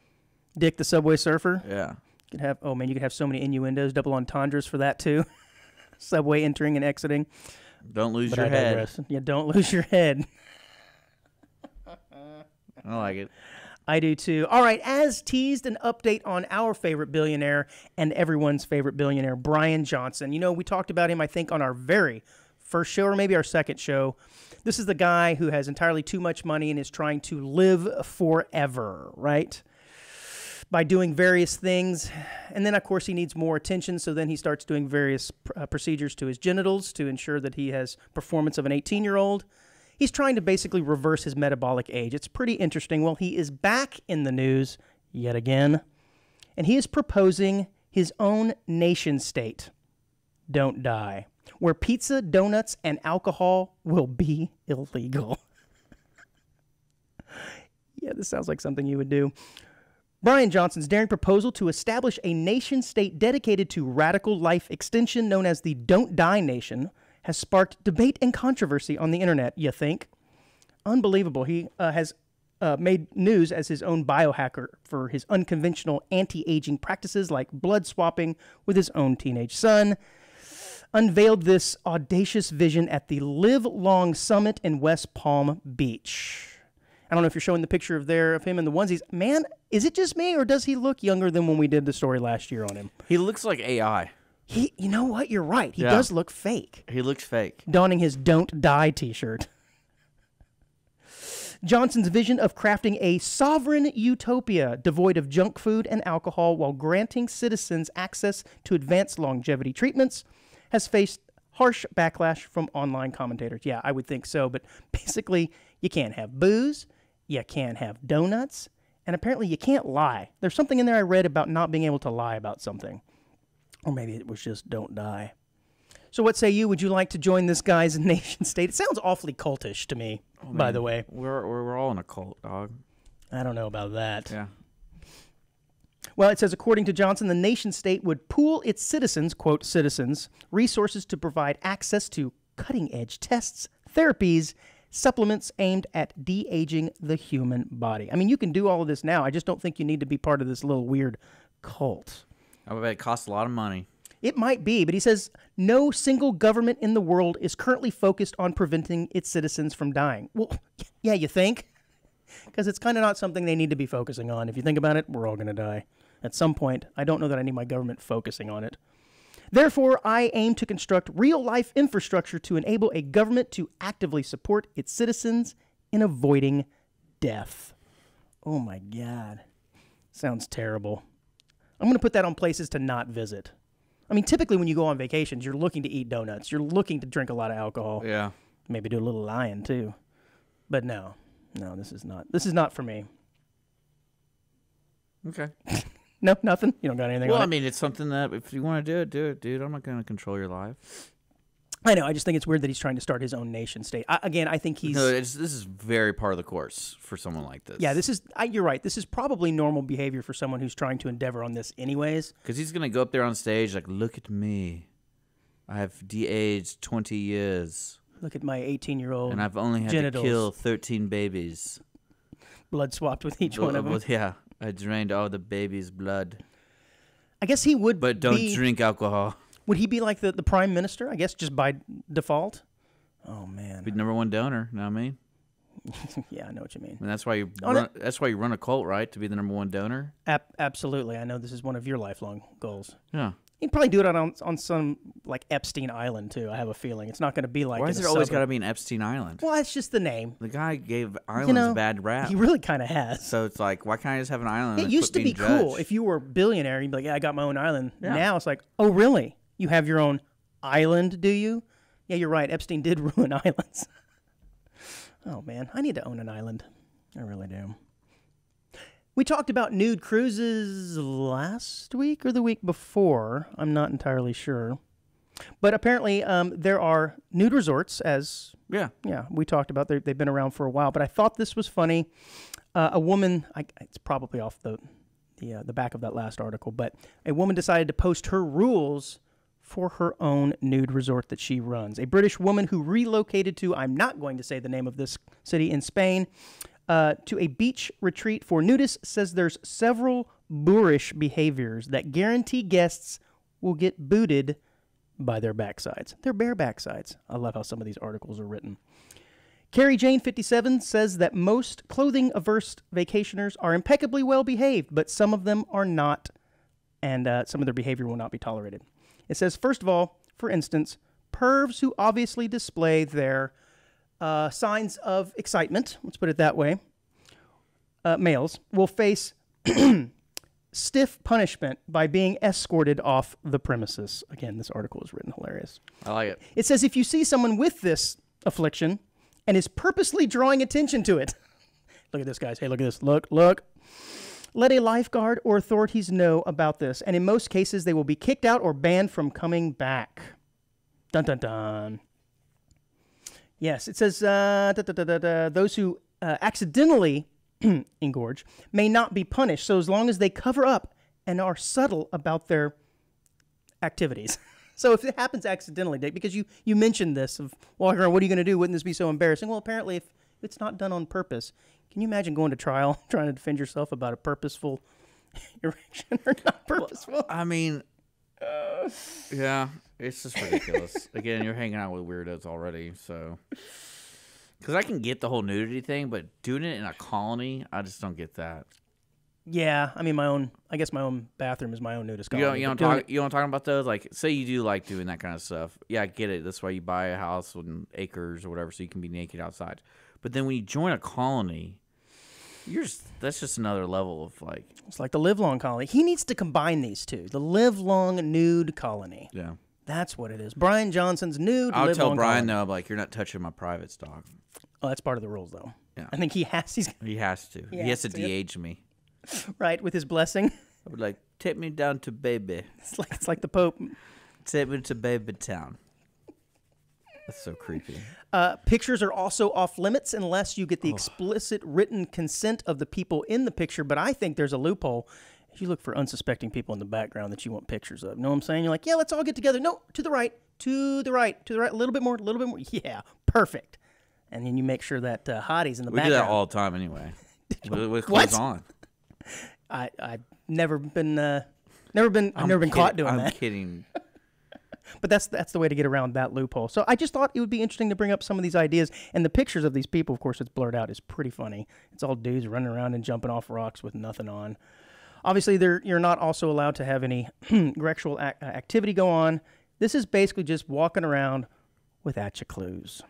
Dick the Subway Surfer? Yeah. You could have oh man, you could have so many innuendos, double entendres for that too. Subway entering and exiting. Don't lose But your I head. digress. Yeah, don't lose your head. I like it. I do too. All right, as teased, an update on our favorite billionaire and everyone's favorite billionaire, Brian Johnson. You know, we talked about him, I think, on our very first show or maybe our second show. This is the guy who has entirely too much money and is trying to live forever, right? By doing various things. And then, of course, he needs more attention. So then he starts doing various uh, procedures to his genitals to ensure that he has performance of an 18 year old. He's trying to basically reverse his metabolic age. It's pretty interesting. Well, he is back in the news yet again. And he is proposing his own nation state. Don't die. Where pizza, donuts, and alcohol will be illegal. yeah, this sounds like something you would do. Brian Johnson's daring proposal to establish a nation state dedicated to radical life extension known as the Don't Die Nation has sparked debate and controversy on the internet, you think? Unbelievable. He uh, has uh, made news as his own biohacker for his unconventional anti aging practices like blood swapping with his own teenage son. Unveiled this audacious vision at the Live Long Summit in West Palm Beach. I don't know if you're showing the picture of there of him in the onesies. Man, is it just me or does he look younger than when we did the story last year on him? He looks like AI. He, you know what? You're right. He Yeah. does look fake. He looks fake. donning his Don't Die t shirt. Johnson's vision of crafting a sovereign utopia devoid of junk food and alcohol while granting citizens access to advanced longevity treatments has faced harsh backlash from online commentators. Yeah, I would think so, but basically, you can't have booze, you can't have donuts, and apparently, you can't lie. There's something in there I read about not being able to lie about something. Or maybe it was just don't die. So, what say you? Would you like to join this guy's nation state? It sounds awfully cultish to me, by the way. We're, we're, we're all in a cult, dog. I don't know about that. Yeah. Well, it says according to Johnson, the nation state would pool its citizens, quote, citizens, resources to provide access to cutting edge tests, therapies, supplements aimed at de aging the human body. I mean, you can do all of this now. I just don't think you need to be part of this little weird cult. I bet it costs a lot of money. It might be, but he says no single government in the world is currently focused on preventing its citizens from dying. Well, yeah, you think? Because it's kind of not something they need to be focusing on. If you think about it, we're all going to die. At some point, I don't know that I need my government focusing on it. Therefore, I aim to construct real life infrastructure to enable a government to actively support its citizens in avoiding death. Oh my God. Sounds terrible. I'm going to put that on places to not visit. I mean, typically when you go on vacations, you're looking to eat donuts, you're looking to drink a lot of alcohol, Yeah. maybe do a little lying too. But no, no, this is not. This is not for me. Okay. No, nothing. You don't got anything. Well, on I it? mean, it's something that if you want to do it, do it, dude. I'm not going to control your life. I know. I just think it's weird that he's trying to start his own nation state. I, again, I think he's. No, it's, this is very part of the course for someone like this. yeah, this is. I, you're right. This is probably normal behavior for someone who's trying to endeavor on this, anyways. Because he's going to go up there on stage like, look at me. I have de-aged 20 years, Look at my 18 year old and I've only had genitals. to kill 13 babies. blood swapped with each one of them. Yeah, I drained all the baby's blood. I guess he would. But don't be, drink alcohol. Would he be like the, the prime minister? I guess just by default. Oh man. Be number one donor. Know what I mean? yeah, I know what you mean. And that's why you oh, On run, that's why you run a cult, right? To be the number one donor. Ab- absolutely. I know this is one of your lifelong goals. Yeah. He'd probably do it on on some like Epstein Island too. I have a feeling it's not going to be like. Why is it always got to be an Epstein Island? Well, it's just the name. The guy gave islands You know, a bad rap. He really kind of has. so it's like, why can't I just have an island? It used to be being cool judged? if you were a billionaire. You'd be like, "Yeah, I got my own island." Yeah. Now it's like, "Oh, really? You have your own island? Do you?" Yeah, you're right. Epstein did ruin islands. oh man, I need to own an island. I really do. We talked about nude cruises last week or the week before. I'm not entirely sure. But apparently, um, there are nude resorts, as yeah. yeah, we talked about. They, they've been around for a while, but I thought this was funny. Uh, a woman, I, it's probably off the the uh, the back of that last article, but a woman decided to post her rules for her own nude resort that she runs. A British woman who relocated to I'm not going to say the name of this city in Spain. Uh, to a beach retreat for nudists says there's several boorish behaviors that guarantee guests will get booted by their backsides. Their bare backsides. I love how some of these articles are written. Carrie Jane 57 says that most clothing averse vacationers are impeccably well behaved, but some of them are not, and uh, some of their behavior will not be tolerated. It says, first of all, for instance, pervs who obviously display their uh, signs of excitement, let's put it that way, uh, males, will face stiff punishment by being escorted off the premises. Again, this article is written hilarious. I like it. It says if you see someone with this affliction and is purposely drawing attention to it, look at this, guys. Hey, look at this. Look, look. Let a lifeguard or authorities know about this, and in most cases, they will be kicked out or banned from coming back. Dun dun dun. Yes, it says uh, da, da, da, those who uh, accidentally engorge may not be punished, so as long as they cover up and are subtle about their activities. so if it happens accidentally, Dick, because you you mentioned this of walking around, what are you going to do? Wouldn't this be so embarrassing? Well, apparently, if it's not done on purpose, can you imagine going to trial trying to defend yourself about a purposeful erection or not purposeful? I mean, yeah, it's just ridiculous. Again, you're hanging out with weirdos already, so. Because I can get the whole nudity thing, but doing it in a colony, I just don't get that. yeah, I mean, my own. I guess my own bathroom is my own nudist You know, colony, you know, but doing talk, you know, what I'm talking about those. Like, say you do like doing that kind of stuff. Yeah, I get it. That's why you buy a house with acres or whatever, so you can be naked outside. But then when you join a colony, you're just that's just another level of like, It's like the live long colony. He needs to combine these two. The live long nude colony. yeah. That's what it is. Brian Johnson's nude. I'll tell Brian though, I'm like, you're not touching my private stock. Oh, that's part of the rules, though. Yeah. I think he has. He's He has to. He, has to. de-age me. right with his blessing. I would like take me down to baby. It's like it's like the Pope. Take me to baby town. That's so creepy. Uh, pictures are also off limits unless you get the explicit written consent of the people in the picture. But I think there's a loophole. If you look for unsuspecting people in the background that you want pictures of, You know what I'm saying? You're like, yeah, let's all get together. No, to the right, to the right, to the right, a little bit more, a little bit more. Yeah, perfect. And then you make sure that uh, Hottie's in the We do background. that all the time anyway. with, clothes on. I I've never been uh, never been I've I'm never been caught doing I'm that. kidding. But that's that's the way to get around that loophole. So I just thought it would be interesting to bring up some of these ideas. And the pictures of these people, of course, it's blurred out, is pretty funny. It's all dudes running around and jumping off rocks with nothing on. Obviously, they're, you're not also allowed to have any sexual ac- uh, activity go on. This is basically just walking around without your clothes.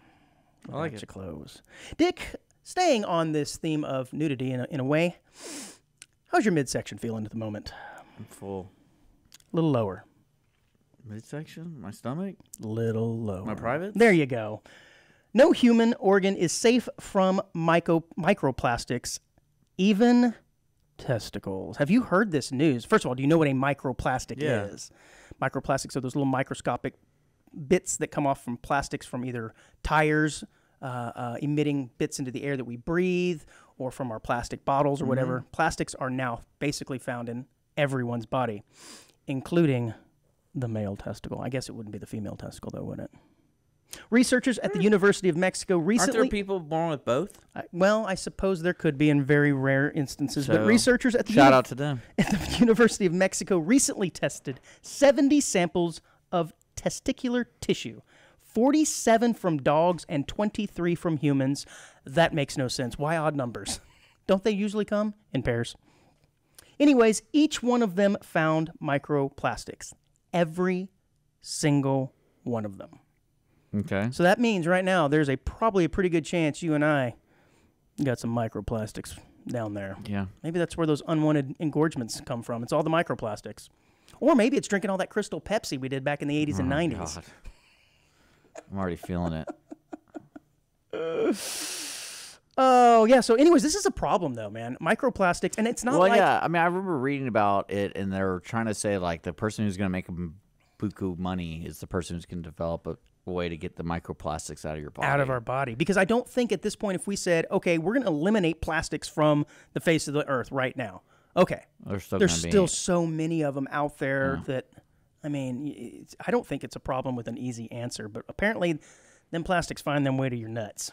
I like Without it. your clothes. Dick, staying on this theme of nudity in a, in a way, how's your midsection feeling at the moment? I'm full. A little lower. Midsection? My stomach? little lower. My privates? There you go. No human organ is safe from micro, microplastics, even testicles. Have you heard this news? First of all, do you know what a microplastic Yeah. is? Microplastics are those little microscopic bits that come off from plastics from either tires uh, uh, emitting bits into the air that we breathe or from our plastic bottles or whatever. Plastics are now basically found in everyone's body, including the male testicle. I guess it wouldn't be the female testicle, though, would it? Researchers at the hmm. University of Mexico recently. Aren't there people born with both? I- well, I suppose there could be in very rare instances, but researchers at the Shout uni- out to them. at the University of Mexico recently tested 70 samples of testicular tissue, 47 from dogs and 23 from humans. That makes no sense. Why odd numbers? Don't they usually come in pairs? Anyways, each one of them found microplastics. Every single one of them. Okay. So that means right now there's a probably a pretty good chance you and I got some microplastics down there. Yeah. Maybe that's where those unwanted engorgements come from. It's all the microplastics. Or maybe it's drinking all that crystal Pepsi we did back in the 80s and 90s. God. I'm already feeling it. Oh, yeah. So, anyways, this is a problem, though, man. Microplastics, and it's not well, like. yeah. I mean, I remember reading about it, and they're trying to say like the person who's going to make a buku money is the person who's going to develop a way to get the microplastics out of your body. Out of our body. Because I don't think at this point, if we said, okay, we're going to eliminate plastics from the face of the earth right now, okay. There's still There's still so many of them out there that, I mean, it's, I don't think it's a problem with an easy answer, but apparently, them plastics find their way to your nuts.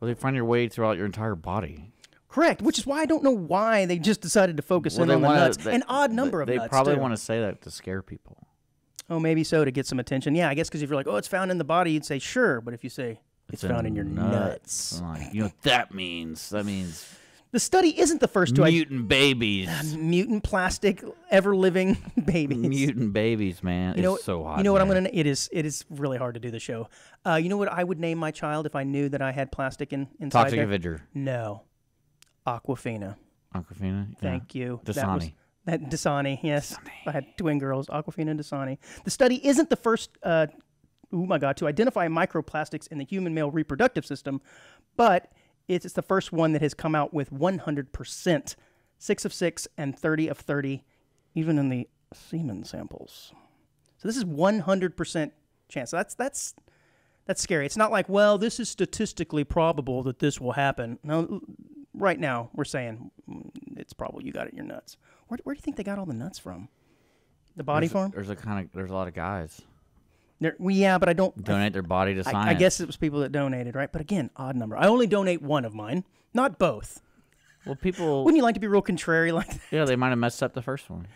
Well, they find your way throughout your entire body. Correct, which is why I don't know why they just decided to focus Well, in on the nuts. they- An odd number of They nuts. probably too. want to say that to scare people. Oh, maybe so to get some attention. Yeah, I guess because if you're like, oh, it's found in the body, you'd say sure. But if you say it's, found in your nuts, I'm like, you know what that means? That means the study isn't the first to mutant babies. id- mutant plastic ever living babies. mutant babies, man. You know, it's so hot. you know what I'm gonna. It is. It is really hard to do the show. Uh, you know what I would name my child if I knew that I had plastic in inside Toxic there? Avenger. No, Aquafina. Aquafina. yeah. Thank you. That was Dasani. That Dasani. Yes, I had twin girls, Aquafina and Dasani. The study isn't the first. Uh, oh my God, to identify microplastics in the human male reproductive system, but it's, it's the first one that has come out with 100% six of six, and 30 of 30, even in the semen samples. So this is 100% chance. So that's that's that's scary. It's not like, well, this is statistically probable that this will happen. No, right now we're saying mm, it's probable you got it in your nuts. Where, where do you think they got all the nuts from? The body there's, farm? There's a kind of there's a lot of guys There, well, yeah, but I don't. donate their body to science. I guess it was people that donated, right? But again, odd number. I only donate one of mine, not both. Well, people. Wouldn't you like to be real contrary like that? yeah, they might have messed up the first one.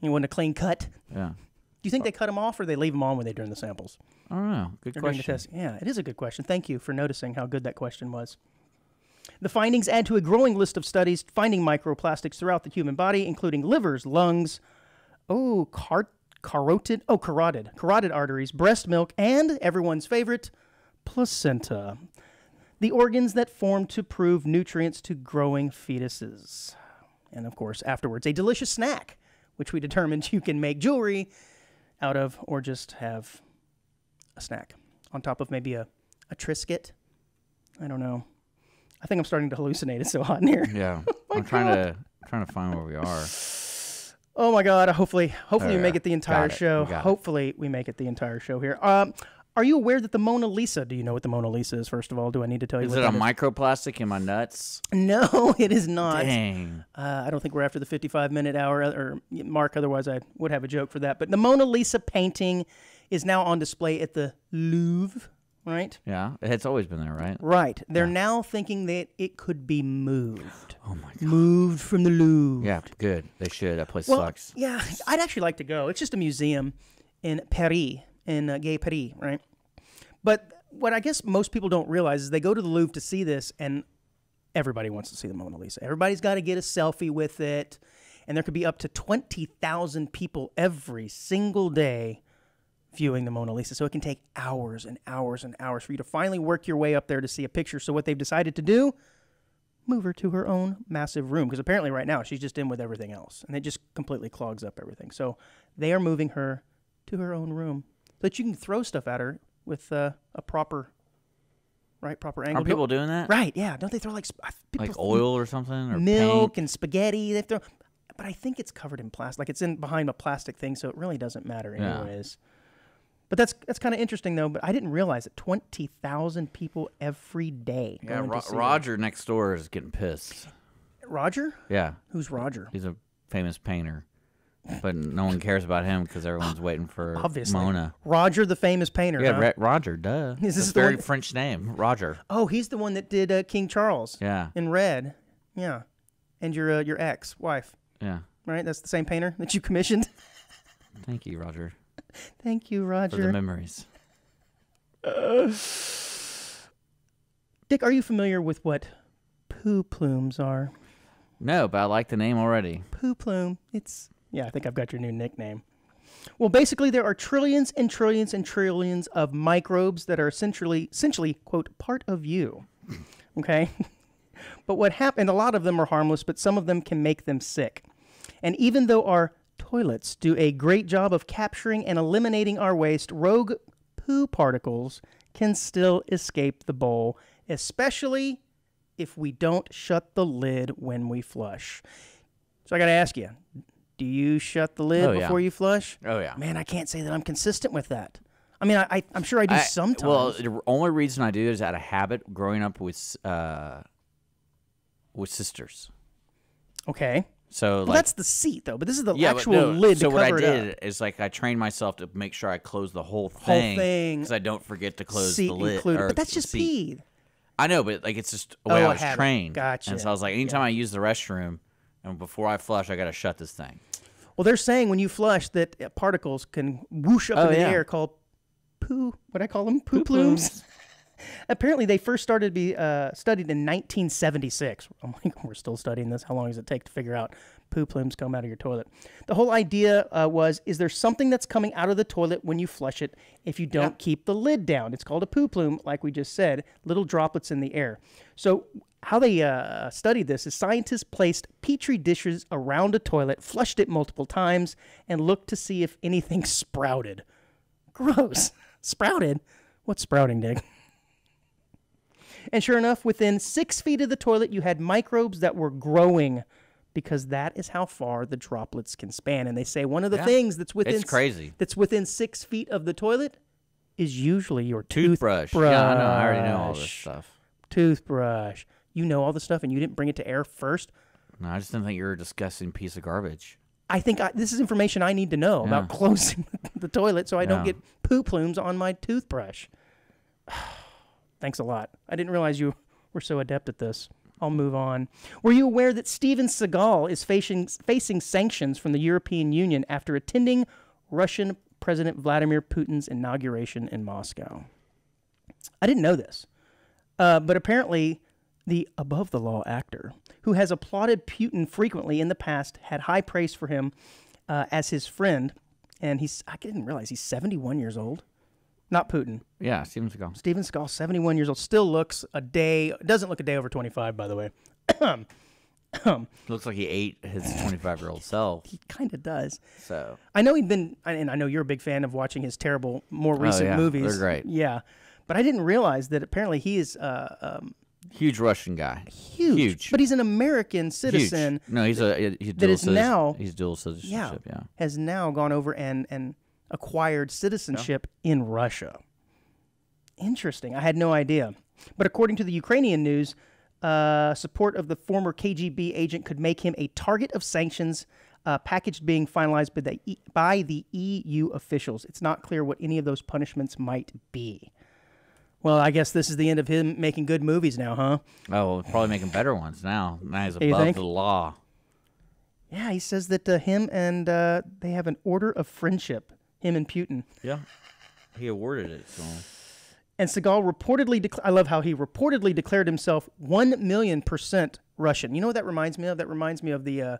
You want a clean cut? Yeah. Do you think they cut them off or they leave them on when they're doing the samples? I don't know. Good They're question. Yeah, it is a good question. Thank you for noticing how good that question was. The findings add to a growing list of studies finding microplastics throughout the human body, including livers, lungs, oh, car- carotid, oh, carotid, carotid arteries, breast milk, and everyone's favorite, placenta. The organs that form to prove nutrients to growing fetuses. And of course, afterwards, a delicious snack, which we determined you can make jewelry out of or just have a snack on top of maybe a, a Triscuit. I don't know. I think I'm starting to hallucinate. It's so hot in here. Yeah. I'm trying to trying to find where we are. Oh my God! Hopefully, hopefully we make it the entire it. show. Got it. Hopefully we make it the entire show here. Um, are you aware that the Mona Lisa? Do you know what the Mona Lisa is? First of all, do I need to tell you? Is it a that microplastic in my nuts? No, it is not. Dang. Uh, I don't think we're after the 55 minute hour uh, or mark. Otherwise, I would have a joke for that. But the Mona Lisa painting is now on display at the Louvre. Right. Yeah. It's always been there, right? Right. They're now thinking that it could be moved. Oh my god. Moved from the Louvre. Yeah, good. They should. That place Well, sucks. yeah, I'd actually like to go. It's just a museum in Paris, in uh, Gay Paris, right? But what I guess most people don't realize is they go to the Louvre to see this, and everybody wants to see the Mona Lisa. Everybody's got to get a selfie with it, and there could be up to 20,000 people every single day viewing the Mona Lisa. So it can take hours and hours and hours for you to finally work your way up there to see a picture. So what they've decided to do, move her to her own massive room because apparently right now she's just in with everything else and it just completely clogs up everything. So they are moving her to her own room so that you can throw stuff at her with uh, a proper right proper angle. Are people doing that? Right, yeah. Don't they throw like people Like oil or something or milk paint? and spaghetti? They throw but I think it's covered in plastic. Like it's in behind a plastic thing, so it really doesn't matter Yeah. But that's that's kind of interesting though. But I didn't realize that twenty thousand people every day. Yeah, going to Ro-. Roger next door is getting pissed. Roger, Yeah, who's Roger? he's a famous painter, but no one cares about him because everyone's waiting for Obviously, Mona. Roger, the famous painter. Yeah, huh? Ra- Roger. Duh. Is this a the very French name? Roger. Oh, he's the one that did uh, King Charles. Yeah. In red. Yeah. And your uh, your ex wife, Yeah. right? That's the same painter that you commissioned. Thank you, Roger, Thank you, for the Roger. memories. Dick, are you familiar with what poo plumes are? No, but I like the name already. Poo plume. It's yeah. I think I've got your new nickname. Well, basically, there are trillions and trillions and trillions of microbes that are essentially, essentially, quote, part of you. Okay? but what happened, a lot of them are harmless, but some of them can make them sick. And even though our toilets do a great job of capturing and eliminating our waste, rogue poo particles can still escape the bowl, especially if we don't shut the lid when we flush. So I got to ask you, do you shut the lid Oh, yeah. before you flush? Oh yeah. Man, I can't say that I'm consistent with that. I mean, I, I'm sure I do I- sometimes. Well, the only reason I do is out of habit, growing up with uh, with sisters. okay. So Well, like, that's the seat, though. But this is the yeah, actual no, lid So what I did is like I trained myself to make sure I close the whole Whole thing, thing. because I don't forget to close the lid. included. But that's just seat. pee. I know, but like it's just the way Oh, I was trained. Gotcha. And so I was like, anytime I use the restroom, and before I flush, I got to shut this thing. Well, they're saying when you flush that uh, particles can whoosh up Oh, in the yeah. air called poo. What I call them? Poo, plumes. Apparently, they first started to be uh, studied in 1976. I'm like, we're still studying this. How long does it take to figure out poo plumes come out of your toilet? The whole idea uh, was: is there something that's coming out of the toilet when you flush it if you don't keep the lid down? It's called a poo plume, like we just said, little droplets in the air. So. How they uh, studied this is scientists placed petri dishes around a toilet, flushed it multiple times, and looked to see if anything sprouted. Gross. Sprouted? What's sprouting, Dick? And sure enough, within six feet of the toilet, you had microbes that were growing because that is how far the droplets can span. And they say one of the Yeah. things that's within It's crazy. that's within six feet of the toilet is usually your Toothbrush. toothbrush. Yeah, I know. I already know all this stuff. Toothbrush. You know all the stuff, and you didn't bring it to air first. No, I just didn't think you were a disgusting piece of garbage. I think I, this is information I need to know about closing the toilet so I don't get poo plumes on my toothbrush. Thanks a lot. I didn't realize you were so adept at this. I'll move on. Were you aware that Steven Seagal is facing facing sanctions from the European Union after attending Russian President Vladimir Putin's inauguration in Moscow? I didn't know this. Uh, but apparently, the above the law actor, who has applauded Putin frequently in the past, had high praise for him uh, as his friend. And he's, I didn't realize he's 71 years old. Not Putin. Yeah, Steven Seagal. Steven Seagal, 71 years old, still looks a day, doesn't look a day over 25, by the way. Looks like he ate his 25 year old self. He kind of does. So I know he'd been, and I know you're a big fan of watching his terrible, more recent Oh, yeah, movies. they're great. Yeah. But I didn't realize that apparently he is uh, um, huge Russian guy. huge. Huge. But he's an American Huge. citizen. No, he's a he's that dual is citizen- now- he's dual citizenship. yeah. Yeah. has now gone over and and acquired citizenship in Russia. Interesting. I had no idea. But according to the Ukrainian news, uh, support of the former KGB agent could make him a target of sanctions. Uh, package being finalized by the, e- by the EU officials. It's not clear what any of those punishments might be. Well, I guess this is the end of him making good movies now, huh? Oh, well, probably making better ones now. Now he's above the law. Yeah, he says that uh, him and uh, they have an order of friendship, him and Putin. Yeah. He awarded it to him. And Seagal reportedly, dec- I love how he reportedly declared himself one million percent Russian. You know what that reminds me of? That reminds me of the uh,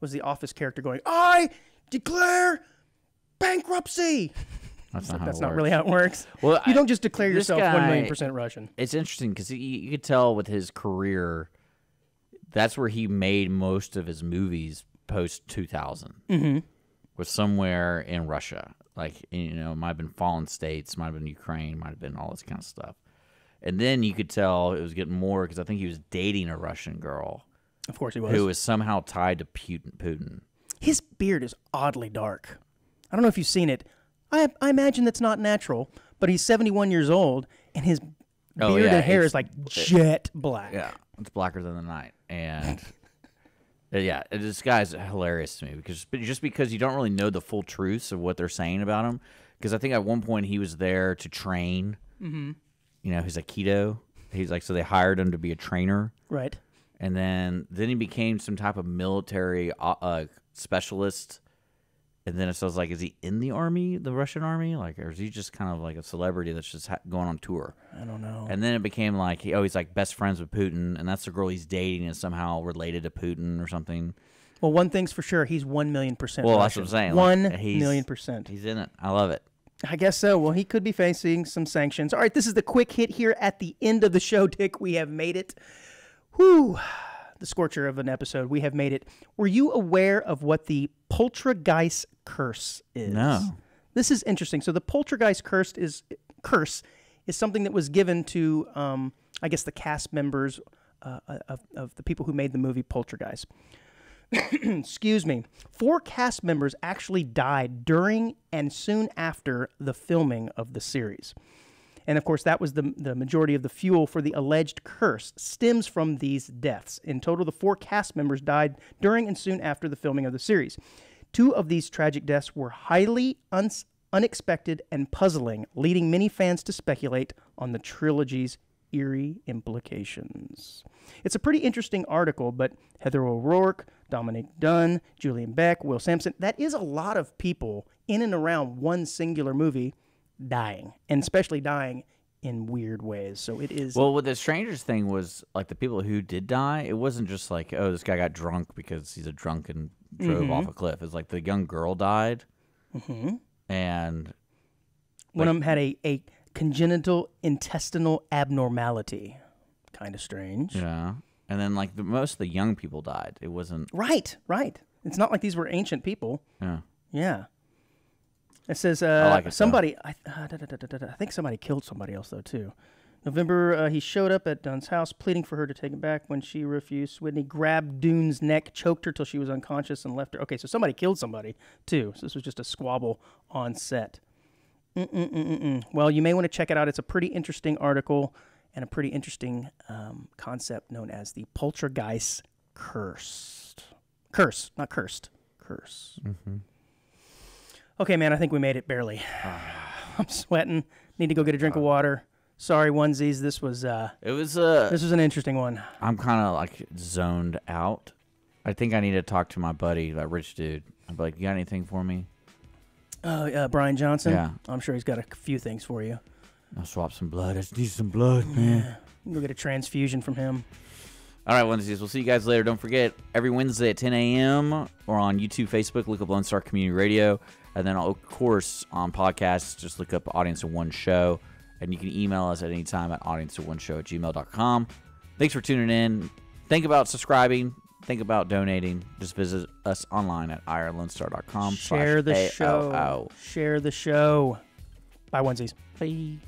was the Office character going, "I declare bankruptcy." That's not how That's not really how it works. Well, you don't just declare yourself one million percent Russian. It's interesting because you, you could tell with his career, that's where he made most of his movies post 2000. Mm-hmm. Was somewhere in Russia. Like, you know, it might have been Fallen States, might have been Ukraine, might have been all this kind of stuff. And then you could tell it was getting more because I think he was dating a Russian girl Of course he was. who was somehow tied to Putin. Putin. His beard is oddly dark. I don't know if you've seen it. I I imagine that's not natural, but he's 71 years old and his oh, beard Oh, yeah, and hair it's- is like jet black. Yeah, it's blacker than the night, and yeah, this guy's hilarious to me because but just because you don't really know the full truths of what they're saying about him. Because I think at one point he was there to train. Mm-hmm. You know, he's Aikido. He's like so they hired him to be a trainer, Right. and then then he became some type of military uh, uh, specialist. And then it was like, is he in the army, the Russian army, like, or is he just kind of like a celebrity that's just ha- going on tour? I don't know. And then it became like, he, oh, he's like best friends with Putin, and that's the girl he's dating is somehow related to Putin or something. Well, one thing's for sure, he's one million percent. Well, Russian. that's what I'm saying. One like, million percent. He's in it. I love it. I guess so. Well, he could be facing some sanctions. All right, this is the quick hit here at the end of the show, Dick. We have made it. Whew. The scorcher of an episode. We have made it. Were you aware of what the poltergeist curse is? No. This is interesting. So the poltergeist curse is curse is something that was given to, um, I guess, the cast members uh, of, of the people who made the movie Poltergeist excuse me, four cast members actually died during and soon after the filming of the series. And of course, that was the, the majority of the fuel for the alleged curse stems from these deaths. In total, the four cast members died during and soon after the filming of the series. Two of these tragic deaths were highly uns unexpected and puzzling, leading many fans to speculate on the trilogy's eerie implications. It's a pretty interesting article, but Heather O'Rourke, Dominic Dunne, Julian Beck, Will Sampson, that is a lot of people in and around one singular movie dying, and especially dying in weird ways. So it is. Well, what the strangest thing was, like the people who did die, it wasn't just like, oh, this guy got drunk because he's a drunk drove off a cliff. It's like the young girl died, mm-hmm. and one of them had a, a congenital intestinal abnormality. Kind of strange. Yeah, and then like the, most of the young people died. It wasn't. Right, right. It's not like these were ancient people. Yeah. Yeah. It says uh, like it, somebody. I, uh, da, da, da, I think somebody killed somebody else though too. November, uh, he showed up at Dunne's house, pleading for her to take him back. When she refused, Sweeney grabbed Dunne's neck, choked her till she was unconscious, and left her. Okay, so somebody killed somebody too. So this was just a squabble on set. Mm-mm-mm-mm. Well, you may want to check it out. It's a pretty interesting article and a pretty interesting um, concept known as the poltergeist cursed. Curse, not cursed. Curse. Okay, man, I think we made it barely. I'm sweating. Need to go get a drink of water. Sorry, onesies. This was uh, It was uh this was an interesting one. I'm kind of like zoned out. I think I need to talk to my buddy, that rich dude. I'm like, you got anything for me? Uh, uh, Brian Johnson. Yeah. I'm sure he's got a few things for you. I'll swap some blood. I just need some blood, man. You can go get a transfusion from him. All right, Wednesdays. We'll see you guys later. Don't forget, every Wednesday at 10 a.m. or on YouTube, Facebook, look up Lone Star Community Radio. And then, of course, on podcasts, just look up Audience of One Show. And you can email us at any time at audience of one show at gmail.com. Thanks for tuning in. Think about subscribing. Think about donating. Just visit us online at irlonestar.com. Share the slash show. Share the show. Bye, onesies. Bye.